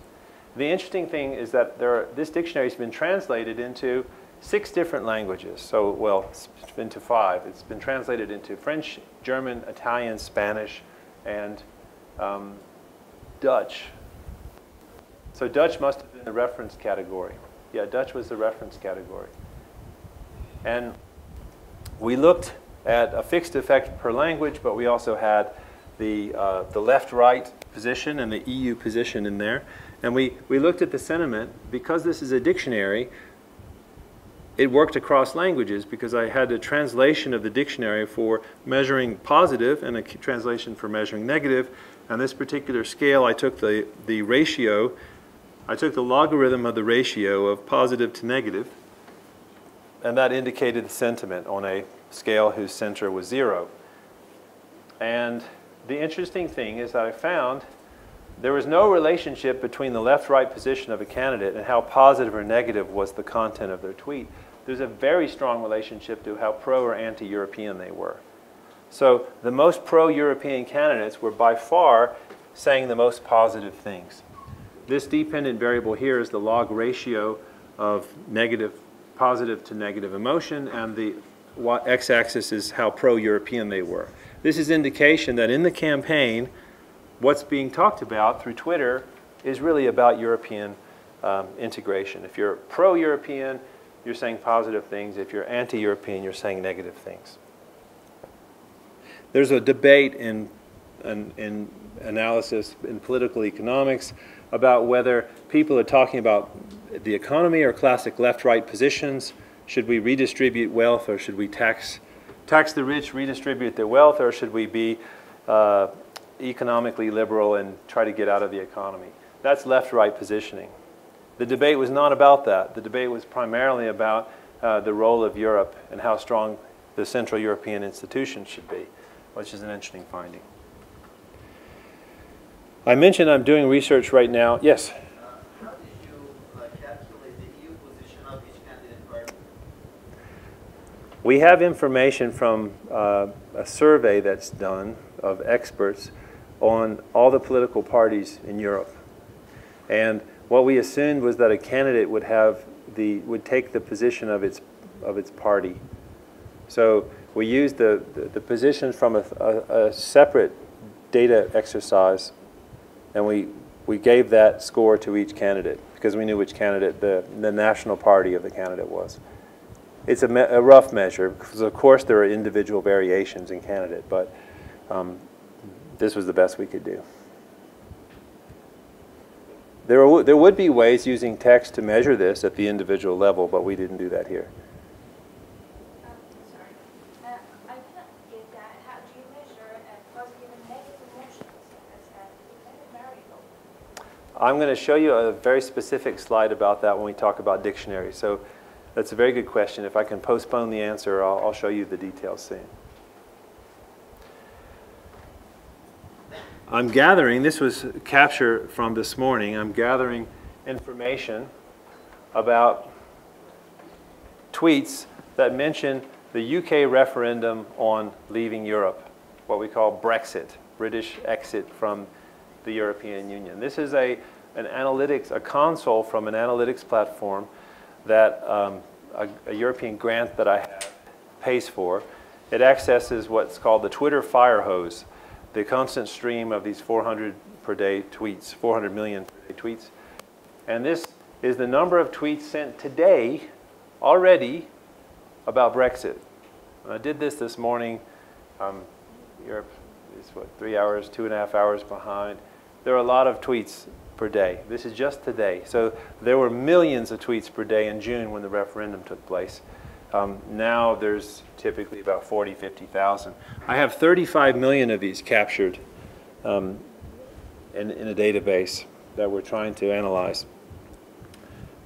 The interesting thing is that are, this dictionary has been translated into six different languages. So, well, it's into five. It's been translated into French, German, Italian, Spanish, and um, Dutch. So Dutch must have been the reference category. Yeah, Dutch was the reference category. And we looked at a fixed effect per language, but we also had the, uh, the left-right position and the EU position in there. And we, we looked at the sentiment. Because this is a dictionary, it worked across languages because I had a translation of the dictionary for measuring positive and a translation for measuring negative. On this particular scale, I took the, the ratio, I took the logarithm of the ratio of positive to negative, and that indicated the sentiment on a scale whose center was zero. And the interesting thing is that I found there was no relationship between the left-right position of a candidate and how positive or negative was the content of their tweet there's a very strong relationship to how pro or anti-European they were. So the most pro-European candidates were by far saying the most positive things. This dependent variable here is the log ratio of negative, positive to negative emotion, and the x-axis is how pro-European they were. This is indication that in the campaign, what's being talked about through Twitter is really about European um, integration. If you're pro-European, you're saying positive things. If you're anti-European, you're saying negative things. There's a debate in, in, in analysis in political economics about whether people are talking about the economy or classic left-right positions. Should we redistribute wealth or should we tax, tax the rich, redistribute their wealth, or should we be uh, economically liberal and try to get out of the economy? That's left-right positioning. The debate was not about that. The debate was primarily about uh, the role of Europe and how strong the Central European institutions should be, which is an interesting finding. I mentioned I'm doing research right now. Yes? How did you capsulate the position of each candidate partner? we have information from uh, a survey that's done of experts on all the political parties in Europe. And what we assumed was that a candidate would have the would take the position of its of its party. So we used the, the, the positions from a, a, a, separate data exercise, and we we gave that score to each candidate because we knew which candidate the the national party of the candidate was. It's a, me a rough measure because of course there are individual variations in candidate, but um, this was the best we could do. There, there would be ways using text to measure this at the individual level, but we didn't do that here. I'm going to show you a very specific slide about that when we talk about dictionaries. So that's a very good question. If I can postpone the answer, I'll, I'll show you the details soon. I'm gathering, this was capture from this morning, I'm gathering information about tweets that mention the UK referendum on leaving Europe, what we call Brexit, British exit from the European Union. This is a, an analytics, a console from an analytics platform that um, a, a European grant that I have pays for. It accesses what's called the Twitter fire hose the constant stream of these 400 per day tweets, 400 million per day tweets. And this is the number of tweets sent today already about Brexit. I did this this morning. Um, Europe is what, three hours, two and a half hours behind. There are a lot of tweets per day. This is just today. So there were millions of tweets per day in June when the referendum took place. Um, now there's typically about 40, 50,000. I have 35 million of these captured um, in, in a database that we're trying to analyze.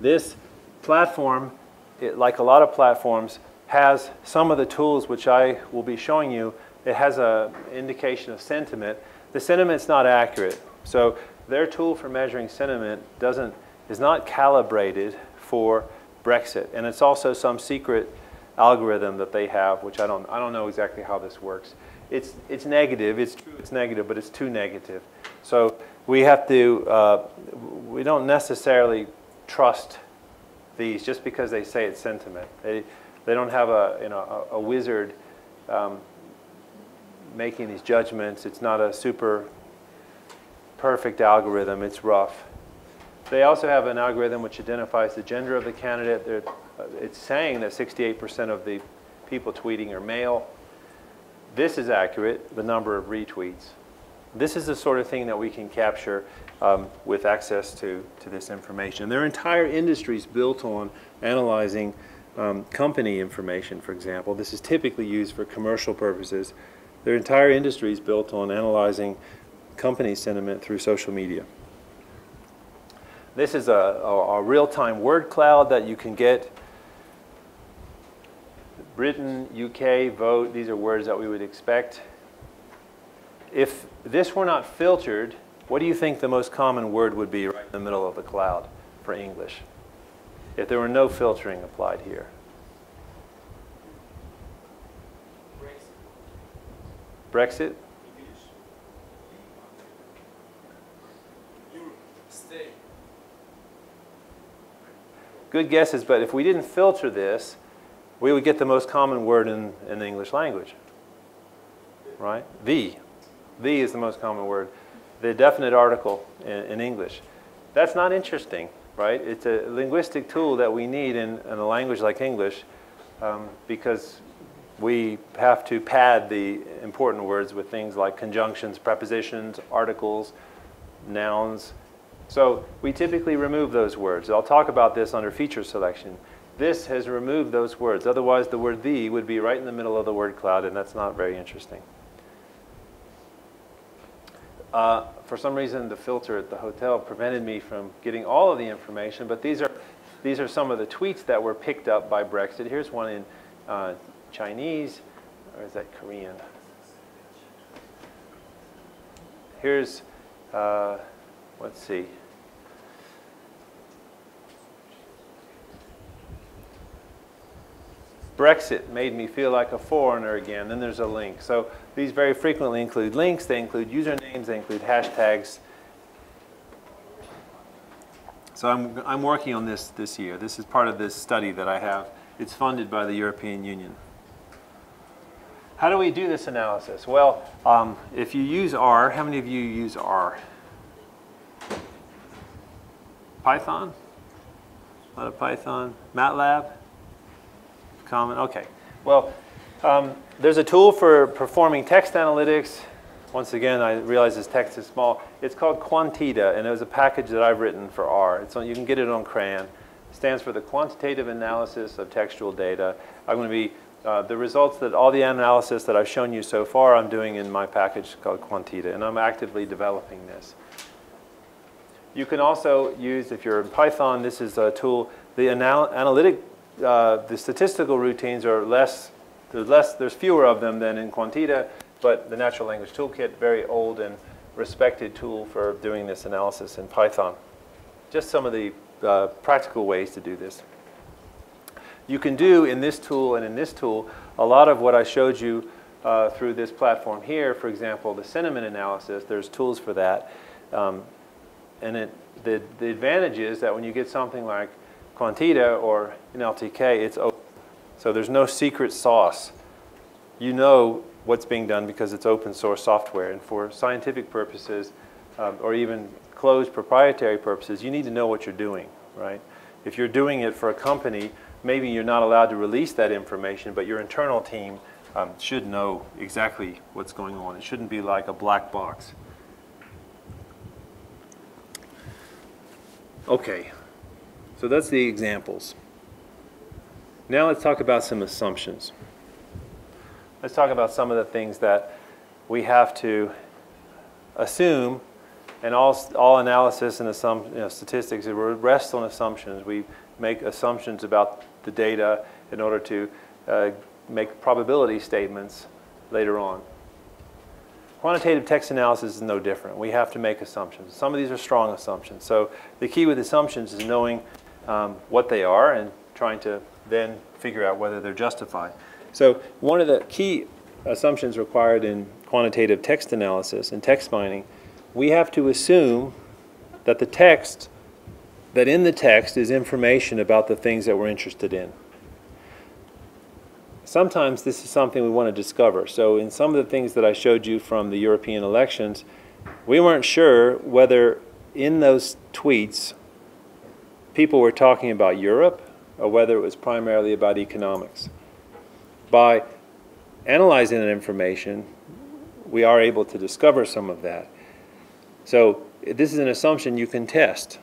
This platform it, like a lot of platforms, has some of the tools which I will be showing you. It has an indication of sentiment. The sentiment's not accurate. So their tool for measuring sentiment doesn't, is not calibrated for Brexit. And it's also some secret algorithm that they have, which I don't, I don't know exactly how this works. It's, it's negative, it's true it's negative, but it's too negative. So we have to, uh, we don't necessarily trust these just because they say it's sentiment. They, they don't have a, you know, a, a wizard um, making these judgments. It's not a super perfect algorithm, it's rough. They also have an algorithm which identifies the gender of the candidate. They're, uh, it's saying that 68% of the people tweeting are male. This is accurate, the number of retweets. This is the sort of thing that we can capture um, with access to, to this information. Their entire industry is built on analyzing um, company information, for example. This is typically used for commercial purposes. Their entire industry is built on analyzing company sentiment through social media. This is a, a, a real-time word cloud that you can get. Britain, UK, vote, these are words that we would expect. If this were not filtered, what do you think the most common word would be right in the middle of the cloud for English? If there were no filtering applied here. Brexit? Good guesses, but if we didn't filter this, we would get the most common word in, in the English language. Right? The. The is the most common word. The definite article in, in English. That's not interesting, right? It's a linguistic tool that we need in, in a language like English um, because we have to pad the important words with things like conjunctions, prepositions, articles, nouns, so we typically remove those words. I'll talk about this under feature selection. This has removed those words. Otherwise, the word the would be right in the middle of the word cloud, and that's not very interesting. Uh, for some reason, the filter at the hotel prevented me from getting all of the information, but these are, these are some of the tweets that were picked up by Brexit. Here's one in uh, Chinese, or is that Korean? Here's uh, let's see. Brexit made me feel like a foreigner again. Then there's a link. So these very frequently include links, they include usernames, they include hashtags. So I'm, I'm working on this this year. This is part of this study that I have. It's funded by the European Union. How do we do this analysis? Well, um, if you use R, how many of you use R? Python? A lot of Python. MATLAB? Common? Okay. Well, um, there's a tool for performing text analytics. Once again, I realize this text is small. It's called quanteda, and it was a package that I've written for R. It's on, you can get it on CRAN. It stands for the Quantitative Analysis of Textual Data. I'm going to be, uh, the results that all the analysis that I've shown you so far, I'm doing in my package called quanteda, and I'm actively developing this. You can also use, if you're in Python, this is a tool, the anal analytic, uh, the statistical routines are less, there's less, there's fewer of them than in quanteda, but the Natural Language Toolkit, very old and respected tool for doing this analysis in Python. Just some of the uh, practical ways to do this. You can do in this tool and in this tool a lot of what I showed you uh, through this platform here. For example, the sentiment analysis, there's tools for that. Um, and it, the, the advantage is that when you get something like quanteda or NLTK, it's open. So there's no secret sauce. You know what's being done because it's open source software. And for scientific purposes, um, or even closed proprietary purposes, you need to know what you're doing, right? If you're doing it for a company, maybe you're not allowed to release that information, but your internal team um, should know exactly what's going on. It shouldn't be like a black box. Okay, so that's the examples. Now let's talk about some assumptions. Let's talk about some of the things that we have to assume, and all, all analysis and assum, you know, statistics it rests on assumptions. We make assumptions about the data in order to uh, make probability statements later on. Quantitative text analysis is no different. We have to make assumptions. Some of these are strong assumptions. So the key with assumptions is knowing um, what they are and trying to then figure out whether they're justified. So one of the key assumptions required in quantitative text analysis and text mining, we have to assume that the text, that in the text is information about the things that we're interested in sometimes this is something we want to discover. So in some of the things that I showed you from the European elections, we weren't sure whether in those tweets people were talking about Europe or whether it was primarily about economics. By analyzing that information, we are able to discover some of that. So this is an assumption you can test.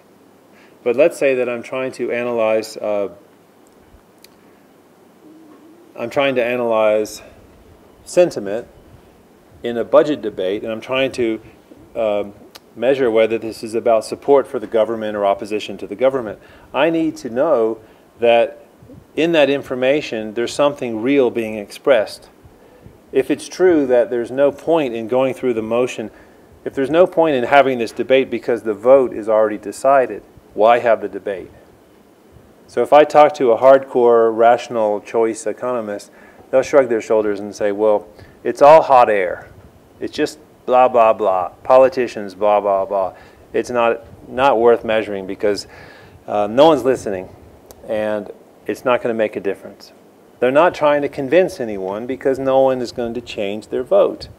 But let's say that I'm trying to analyze uh, I'm trying to analyze sentiment in a budget debate, and I'm trying to um, measure whether this is about support for the government or opposition to the government. I need to know that in that information there's something real being expressed. If it's true that there's no point in going through the motion, if there's no point in having this debate because the vote is already decided, why have the debate? So if I talk to a hardcore rational choice economist, they'll shrug their shoulders and say, well, it's all hot air. It's just blah, blah, blah. Politicians, blah, blah, blah. It's not, not worth measuring because uh, no one's listening and it's not going to make a difference. They're not trying to convince anyone because no one is going to change their vote.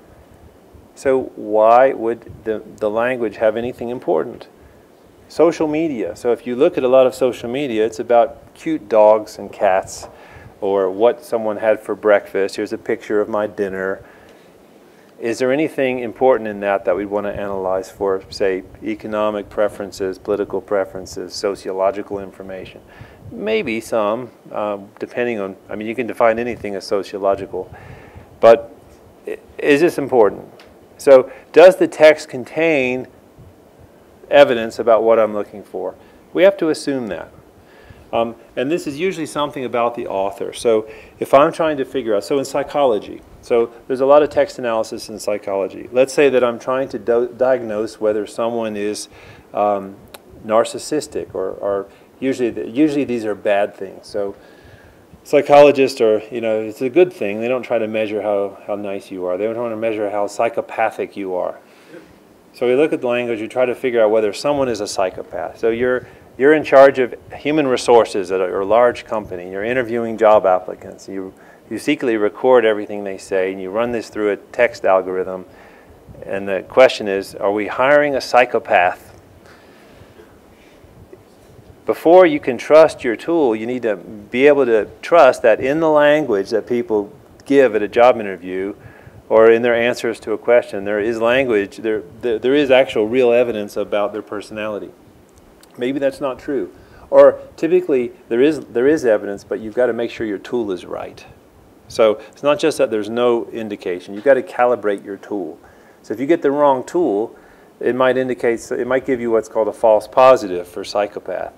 So why would the, the language have anything important? Social media. So if you look at a lot of social media, it's about cute dogs and cats or what someone had for breakfast. Here's a picture of my dinner. Is there anything important in that that we'd want to analyze for, say, economic preferences, political preferences, sociological information? Maybe some, um, depending on, I mean, you can define anything as sociological. But is this important? So, does the text contain evidence about what I'm looking for. We have to assume that. Um, and this is usually something about the author. So if I'm trying to figure out, so in psychology, so there's a lot of text analysis in psychology. Let's say that I'm trying to diagnose whether someone is um, narcissistic or, or usually, the, usually these are bad things. So psychologists are, you know, it's a good thing. They don't try to measure how, how nice you are. They don't want to measure how psychopathic you are. So we look at the language, we try to figure out whether someone is a psychopath. So you're, you're in charge of human resources at a, large company. You're interviewing job applicants. You, you secretly record everything they say, and you run this through a text algorithm. And the question is, are we hiring a psychopath? Before you can trust your tool, you need to be able to trust that in the language that people give at a job interview, or in their answers to a question, there is language, there, there, there is actual real evidence about their personality. Maybe that's not true. Or typically, there is, there is evidence, but you've got to make sure your tool is right. So it's not just that there's no indication. You've got to calibrate your tool. So if you get the wrong tool, it might indicate, it might give you what's called a false positive for psychopath.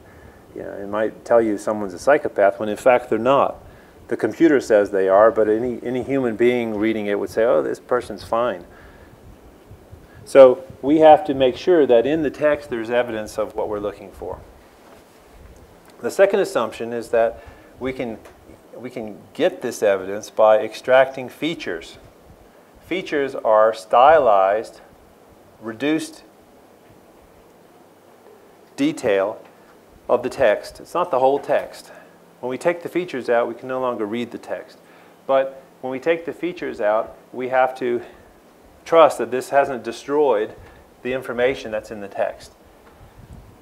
You know, it might tell you someone's a psychopath when in fact they're not the computer says they are, but any, any human being reading it would say, oh, this person's fine. So we have to make sure that in the text there's evidence of what we're looking for. The second assumption is that we can, we can get this evidence by extracting features. Features are stylized, reduced detail of the text. It's not the whole text. When we take the features out, we can no longer read the text. But when we take the features out, we have to trust that this hasn't destroyed the information that's in the text.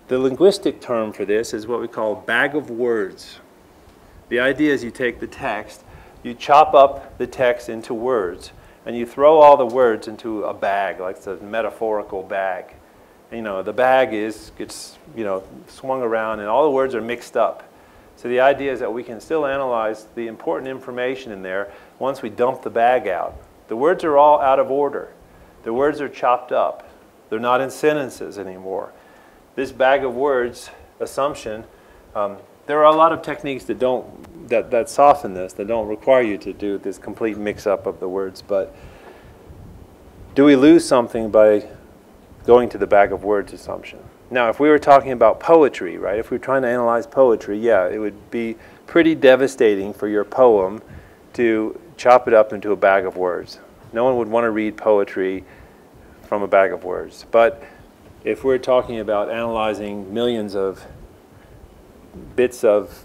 The linguistic term for this is what we call bag of words. The idea is you take the text, you chop up the text into words, and you throw all the words into a bag, like it's a metaphorical bag. And, you know, the bag is gets you know swung around, and all the words are mixed up. So the idea is that we can still analyze the important information in there once we dump the bag out. The words are all out of order. The words are chopped up. They're not in sentences anymore. This bag of words assumption, um, there are a lot of techniques that don't that, that soften this, that don't require you to do this complete mix-up of the words, but do we lose something by going to the bag of words assumption? Now, if we were talking about poetry, right, if we were trying to analyze poetry, yeah, it would be pretty devastating for your poem to chop it up into a bag of words. No one would want to read poetry from a bag of words. But if we're talking about analyzing millions of bits of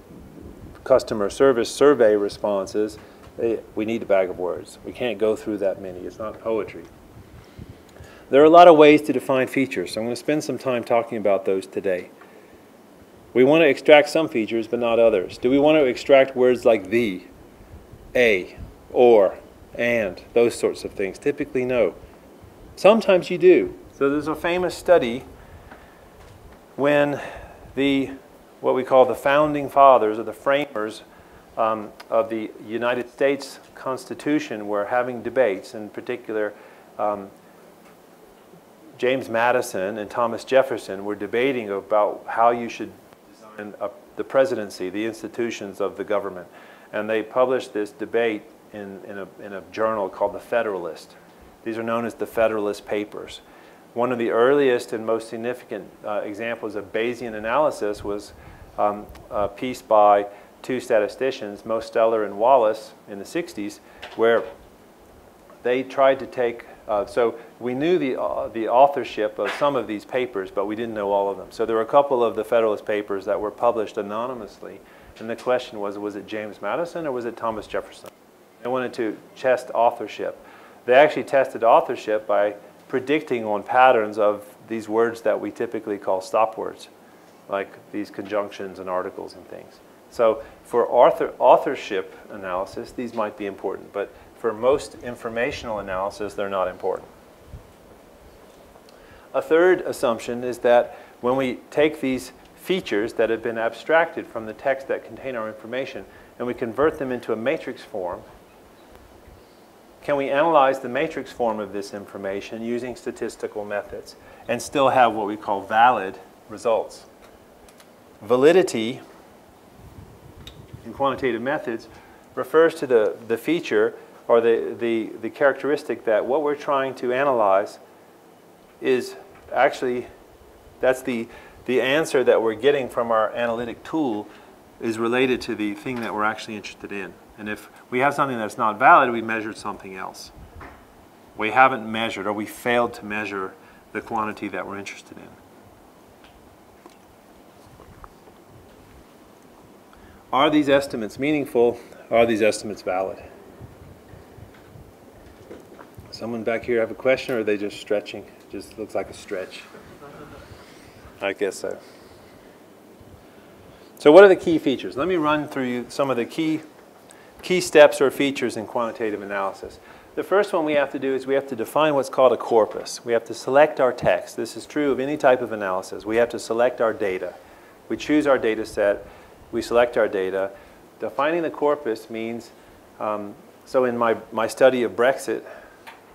customer service survey responses, they, we need a bag of words. We can't go through that many. It's not poetry. There are a lot of ways to define features, so I'm going to spend some time talking about those today. We want to extract some features, but not others. Do we want to extract words like the, a, or, and, those sorts of things? Typically, no. Sometimes you do. So there's a famous study when the what we call the founding fathers or the framers um, of the United States Constitution were having debates. In particular, um, James Madison and Thomas Jefferson were debating about how you should design a, the presidency, the institutions of the government. And they published this debate in, in, a, in a journal called The Federalist. These are known as the Federalist Papers. One of the earliest and most significant uh, examples of Bayesian analysis was um, a piece by two statisticians, Mosteller and Wallace, in the 60s, where they tried to take, uh, so we knew the, uh, the authorship of some of these papers, but we didn't know all of them. So there were a couple of the Federalist Papers that were published anonymously, and the question was, was it James Madison or was it Thomas Jefferson? They wanted to test authorship. They actually tested authorship by predicting on patterns of these words that we typically call stop words like these conjunctions and articles and things. So for author, authorship analysis, these might be important, but for most informational analysis, they're not important. A third assumption is that when we take these features that have been abstracted from the text that contain our information and we convert them into a matrix form, can we analyze the matrix form of this information using statistical methods and still have what we call valid results? Validity in quantitative methods refers to the, the feature or the, the, the characteristic that what we're trying to analyze is actually, that's the, the answer that we're getting from our analytic tool is related to the thing that we're actually interested in. And if we have something that's not valid, we measured something else. We haven't measured or we failed to measure the quantity that we're interested in. Are these estimates meaningful? Are these estimates valid? Someone back here have a question or are they just stretching? Just looks like a stretch. I guess so. So what are the key features? Let me run through some of the key, key steps or features in quantitative analysis. The first one we have to do is we have to define what's called a corpus. We have to select our text. This is true of any type of analysis. We have to select our data. We choose our data set we select our data. Defining the corpus means, um, so in my, my study of Brexit,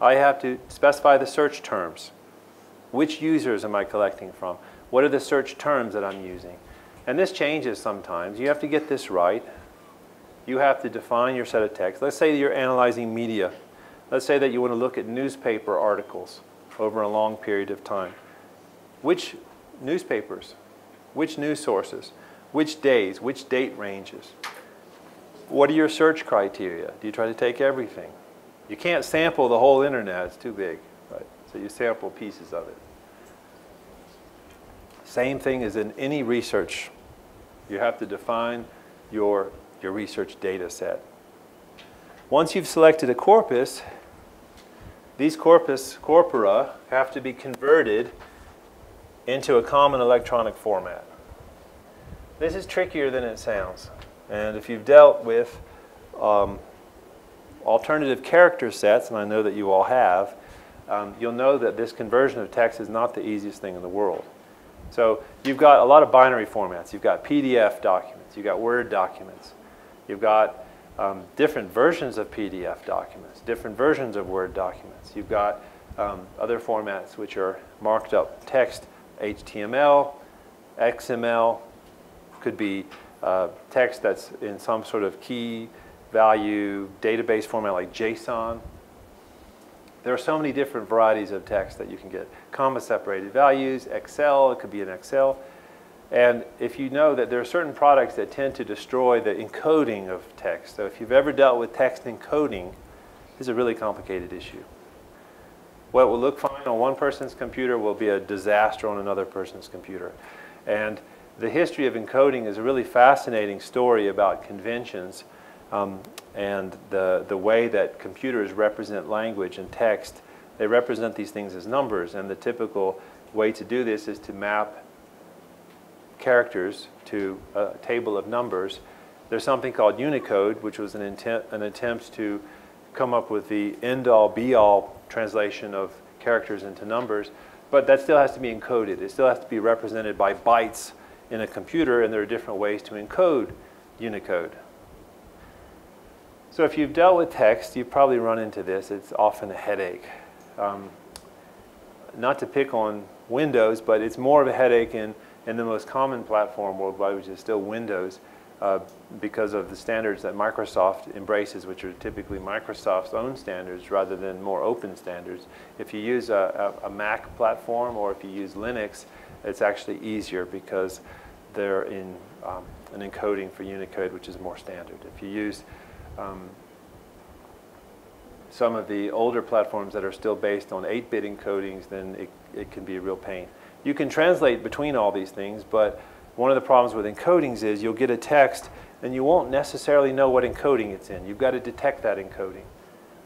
I have to specify the search terms. Which users am I collecting from? What are the search terms that I'm using? And this changes sometimes. You have to get this right. You have to define your set of text. Let's say you're analyzing media. Let's say that you want to look at newspaper articles over a long period of time. Which newspapers? Which news sources? Which days? Which date ranges? What are your search criteria? Do you try to take everything? You can't sample the whole internet, it's too big. Right? So you sample pieces of it. Same thing as in any research. You have to define your, your research data set. Once you've selected a corpus, these corpus corpora have to be converted into a common electronic format. This is trickier than it sounds. And if you've dealt with um, alternative character sets, and I know that you all have, um, you'll know that this conversion of text is not the easiest thing in the world. So you've got a lot of binary formats. You've got PDF documents. You've got Word documents. You've got um, different versions of PDF documents, different versions of Word documents. You've got um, other formats which are marked up text, HTML, XML, could be uh, text that's in some sort of key value database format like JSON. There are so many different varieties of text that you can get. Comma separated values, Excel, it could be in Excel. And if you know that there are certain products that tend to destroy the encoding of text. So if you've ever dealt with text encoding, this is a really complicated issue. What will look fine on one person's computer will be a disaster on another person's computer. And the history of encoding is a really fascinating story about conventions um, and the, the way that computers represent language and text. They represent these things as numbers, and the typical way to do this is to map characters to a table of numbers. There's something called Unicode, which was an, an attempt to come up with the end-all, be-all translation of characters into numbers, but that still has to be encoded. It still has to be represented by bytes in a computer, and there are different ways to encode Unicode. So if you've dealt with text, you've probably run into this. It's often a headache. Um, not to pick on Windows, but it's more of a headache in, in the most common platform worldwide, which is still Windows, uh, because of the standards that Microsoft embraces, which are typically Microsoft's own standards rather than more open standards. If you use a, a, a Mac platform or if you use Linux, it's actually easier because they're in um, an encoding for Unicode, which is more standard. If you use um, some of the older platforms that are still based on 8-bit encodings, then it, it can be a real pain. You can translate between all these things, but one of the problems with encodings is you'll get a text and you won't necessarily know what encoding it's in. You've got to detect that encoding.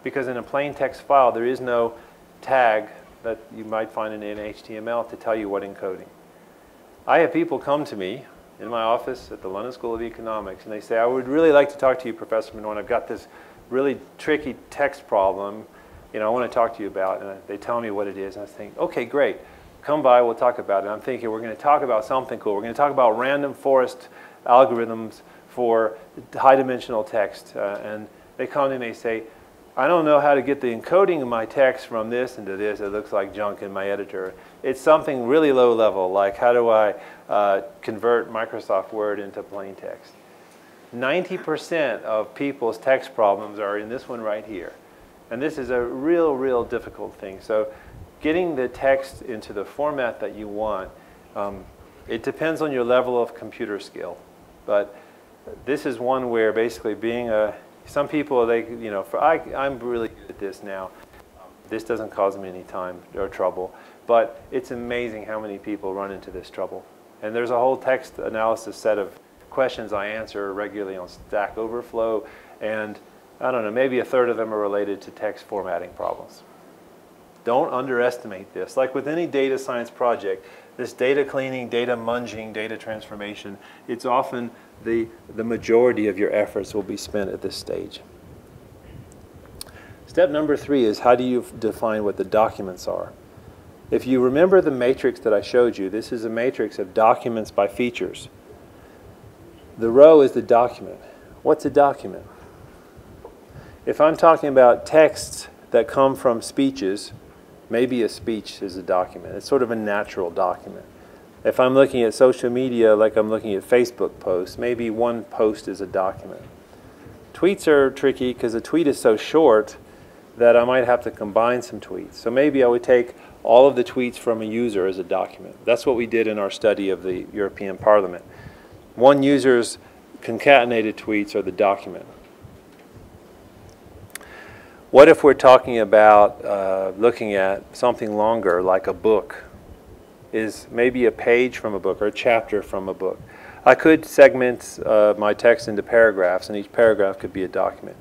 Because in a plain text file, there is no tag that you might find in HTML to tell you what encoding. I have people come to me in my office at the London School of Economics, and they say, I would really like to talk to you, Professor Benoit. I've got this really tricky text problem, you know, I want to talk to you about, and they tell me what it is, and I think, okay, great. Come by, we'll talk about it. I'm thinking we're going to talk about something cool. We're going to talk about random forest algorithms for high-dimensional text. Uh, and they come and they say, I don't know how to get the encoding of my text from this into this. It looks like junk in my editor. It's something really low level, like how do I uh, convert Microsoft Word into plain text. 90% of people's text problems are in this one right here. And this is a real, real difficult thing. So getting the text into the format that you want, um, it depends on your level of computer skill. But this is one where basically being a some people, they, you know, for, I, I'm really good at this now. This doesn't cause me any time or trouble. But it's amazing how many people run into this trouble. And there's a whole text analysis set of questions I answer regularly on Stack Overflow. And I don't know, maybe a third of them are related to text formatting problems. Don't underestimate this. Like with any data science project, this data cleaning, data munging, data transformation, it's often the, the majority of your efforts will be spent at this stage. Step number three is how do you define what the documents are? If you remember the matrix that I showed you, this is a matrix of documents by features. The row is the document. What's a document? If I'm talking about texts that come from speeches, maybe a speech is a document. It's sort of a natural document. If I'm looking at social media like I'm looking at Facebook posts, maybe one post is a document. Tweets are tricky because a tweet is so short that I might have to combine some tweets. So maybe I would take all of the tweets from a user as a document. That's what we did in our study of the European Parliament. One user's concatenated tweets are the document. What if we're talking about uh, looking at something longer, like a book is maybe a page from a book or a chapter from a book. I could segment uh, my text into paragraphs, and each paragraph could be a document.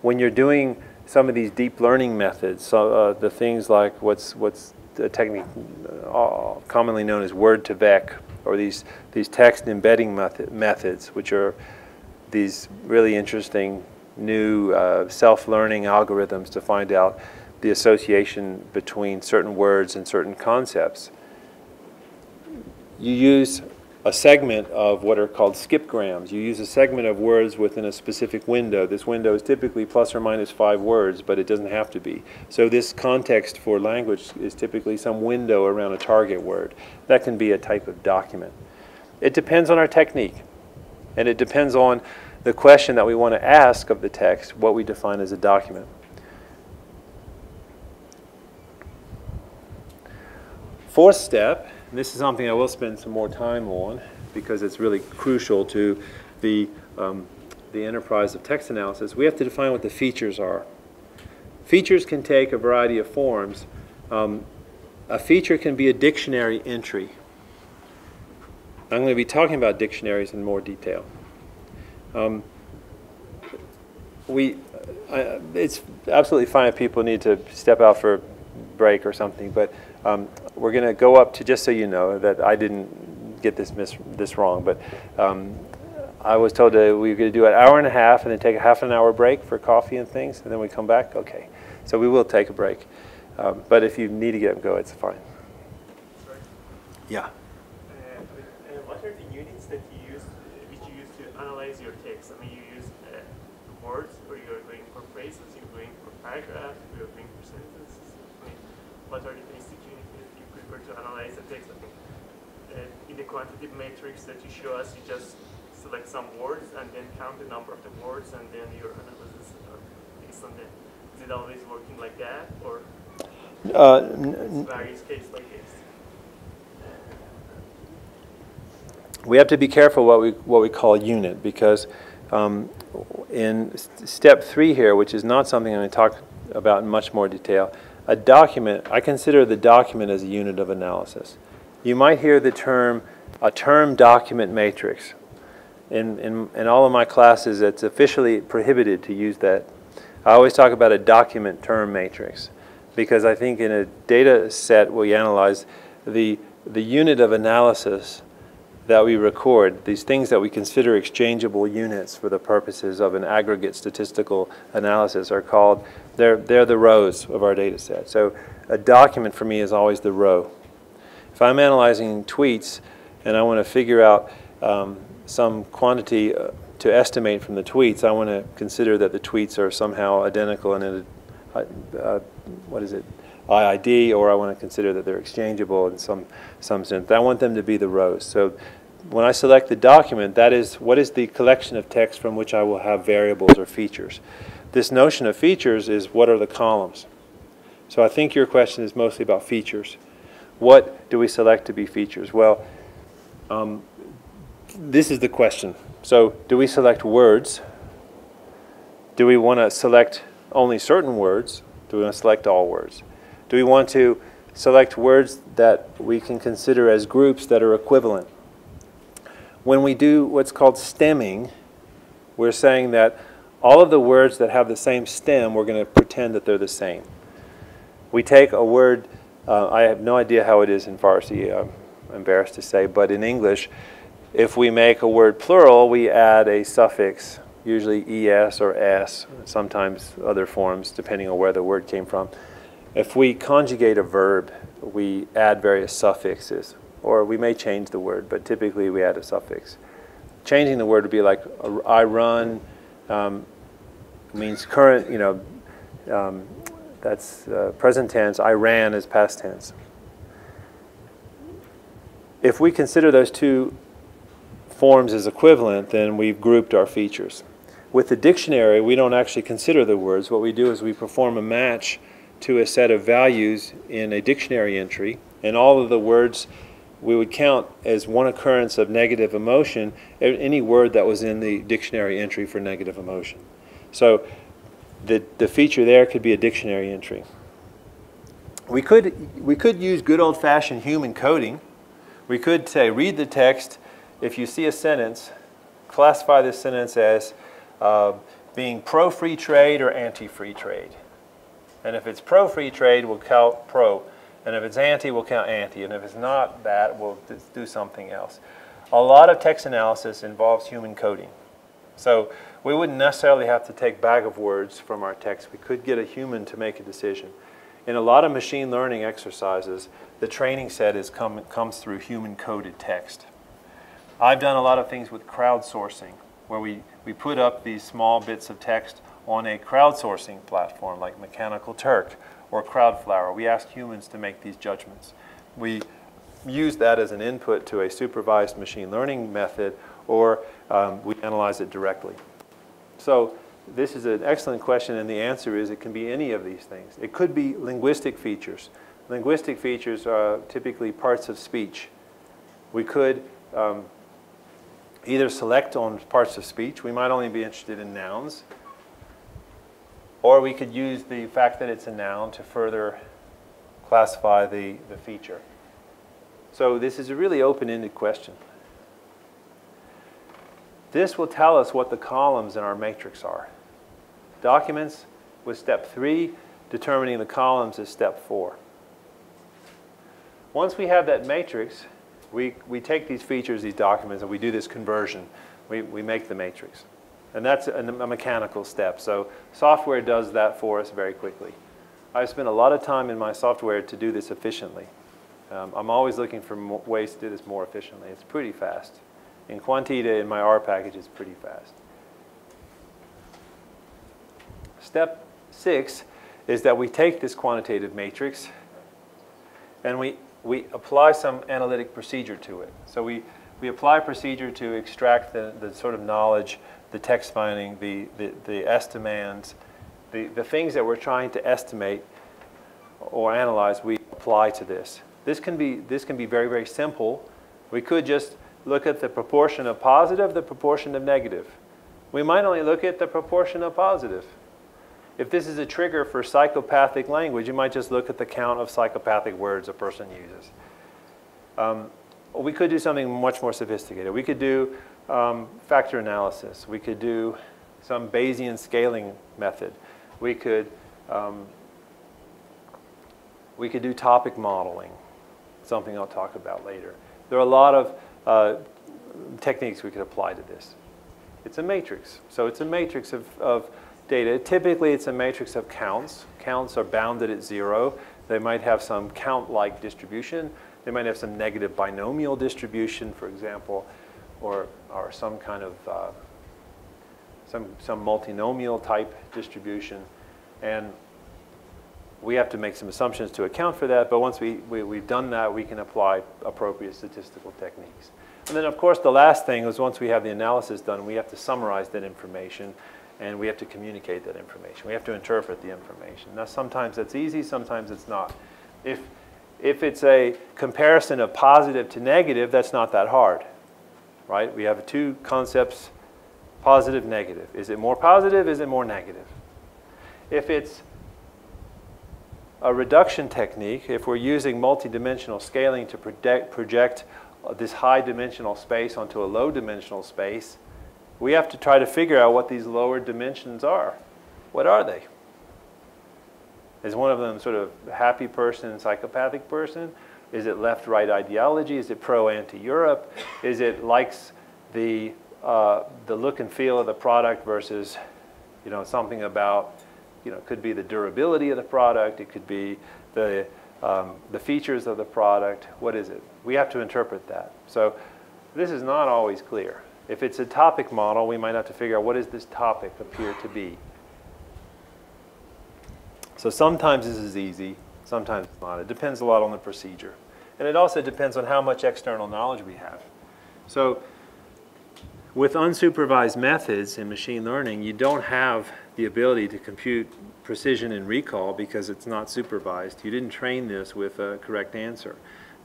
When you're doing some of these deep learning methods, so, uh, the things like what's what's the technique uh, commonly known as word2vec, or these these text embedding method, methods, which are these really interesting new uh, self-learning algorithms to find out the association between certain words and certain concepts you use a segment of what are called skipgrams. You use a segment of words within a specific window. This window is typically plus or minus five words, but it doesn't have to be. So this context for language is typically some window around a target word. That can be a type of document. It depends on our technique. And it depends on the question that we want to ask of the text, what we define as a document. Fourth step, this is something I will spend some more time on because it's really crucial to the, um, the enterprise of text analysis. We have to define what the features are. Features can take a variety of forms. Um, a feature can be a dictionary entry. I'm going to be talking about dictionaries in more detail. Um, we, uh, it's absolutely fine if people need to step out for a break or something, but um, we're going to go up to, just so you know, that I didn't get this this wrong, but um, I was told that we were going to do an hour and a half and then take a half an hour break for coffee and things, and then we come back? Okay. So we will take a break. Um, but if you need to get up and go, it's fine. Yeah. Uh, uh, what are the units that you use, which you use to analyze your text? I mean, you use uh, words, or you're going for phrases, you're going for paragraphs, you're going for sentences. I mean, what are the basic units that you prefer to analyze the text? I think uh, in the quantitative matrix that you show us, you just select some words and then count the number of the words, and then your analysis uh, based on that. Is it always working like that, or Uh, various cases like this? we have to be careful what we what we call unit because um, in step three here, which is not something I'm going to talk about in much more detail, a document I consider the document as a unit of analysis. You might hear the term a term document matrix. In, in, in all of my classes, it's officially prohibited to use that. I always talk about a document term matrix because I think in a data set we analyze the, the unit of analysis that we record, these things that we consider exchangeable units for the purposes of an aggregate statistical analysis are called, they're, they're the rows of our data set. So a document for me is always the row. If I'm analyzing tweets and I want to figure out um, some quantity uh, to estimate from the tweets, I want to consider that the tweets are somehow identical in a, uh, what is it, IID, or I want to consider that they're exchangeable in some, some sense. I want them to be the rows. So when I select the document, that is what is the collection of text from which I will have variables or features. This notion of features is what are the columns. So I think your question is mostly about features. What do we select to be features? Well, um, this is the question. So do we select words? Do we want to select only certain words? Do we want to select all words? Do we want to select words that we can consider as groups that are equivalent? When we do what's called stemming, we're saying that all of the words that have the same stem, we're going to pretend that they're the same. We take a word, uh, I have no idea how it is in Farsi, I'm embarrassed to say, but in English, if we make a word plural, we add a suffix, usually es or s, sometimes other forms, depending on where the word came from. If we conjugate a verb, we add various suffixes, or we may change the word, but typically we add a suffix. Changing the word would be like I run um, means current, you know, um, that's uh, present tense. I ran is past tense. If we consider those two forms as equivalent, then we've grouped our features. With the dictionary, we don't actually consider the words. What we do is we perform a match to a set of values in a dictionary entry, and all of the words we would count as one occurrence of negative emotion any word that was in the dictionary entry for negative emotion. So the, the feature there could be a dictionary entry. We could, we could use good old-fashioned human coding. We could say, read the text. If you see a sentence, classify this sentence as uh, being pro-free trade or anti-free trade. And if it's pro-free trade, we'll count pro. And if it's anti, we'll count anti. And if it's not that, we'll do something else. A lot of text analysis involves human coding. So we wouldn't necessarily have to take bag of words from our text. We could get a human to make a decision. In a lot of machine learning exercises, the training set is come, comes through human coded text. I've done a lot of things with crowdsourcing, where we, we put up these small bits of text on a crowdsourcing platform like Mechanical Turk or Crowdflower. We ask humans to make these judgments. We use that as an input to a supervised machine learning method, or um, we analyze it directly. So this is an excellent question, and the answer is it can be any of these things. It could be linguistic features. Linguistic features are typically parts of speech. We could um, either select on parts of speech. We might only be interested in nouns. Or we could use the fact that it's a noun to further classify the, the feature. So this is a really open-ended question. This will tell us what the columns in our matrix are. Documents with step three, determining the columns is step four. Once we have that matrix, we, we take these features, these documents, and we do this conversion. We, we make the matrix. And that's a, a mechanical step. So software does that for us very quickly. I've spent a lot of time in my software to do this efficiently. Um, I'm always looking for ways to do this more efficiently. It's pretty fast. In Quanteda, in my R package, it's pretty fast. Step six is that we take this quantitative matrix and we, we apply some analytic procedure to it. So we, we apply procedure to extract the, the sort of knowledge, the text finding, the, the, the the, the things that we're trying to estimate or analyze, we apply to this. This can be, this can be very, very simple. We could just look at the proportion of positive, the proportion of negative. We might only look at the proportion of positive. If this is a trigger for psychopathic language, you might just look at the count of psychopathic words a person uses. Um, we could do something much more sophisticated. We could do um, factor analysis. We could do some Bayesian scaling method. We could, um, we could do topic modeling, something I'll talk about later. There are a lot of uh, techniques we could apply to this. It's a matrix. So it's a matrix of, of data. Typically, it's a matrix of counts. Counts are bounded at zero. They might have some count-like distribution. They might have some negative binomial distribution, for example, or, or some kind of uh, some, some multinomial type distribution. And we have to make some assumptions to account for that, but once we, we, we've done that, we can apply appropriate statistical techniques. And then, of course, the last thing is once we have the analysis done, we have to summarize that information and we have to communicate that information. We have to interpret the information. Now, sometimes that's easy, sometimes it's not. If, if it's a comparison of positive to negative, that's not that hard, right? We have two concepts, positive, negative. Is it more positive? Is it more negative? If it's a reduction technique, if we're using multidimensional scaling to project, project this high dimensional space onto a low dimensional space, we have to try to figure out what these lower dimensions are. What are they? Is one of them sort of happy person, psychopathic person? Is it left-right ideology? Is it pro-anti-Europe? Is it likes the, uh, the look and feel of the product versus you know, something about, you know, could be the durability of the product, it could be the, um, the features of the product. What is it? We have to interpret that. So this is not always clear. If it's a topic model, we might have to figure out what does this topic appear to be. So sometimes this is easy, sometimes it's not. It depends a lot on the procedure. And it also depends on how much external knowledge we have. So with unsupervised methods in machine learning, you don't have the ability to compute precision and recall because it's not supervised. You didn't train this with a correct answer.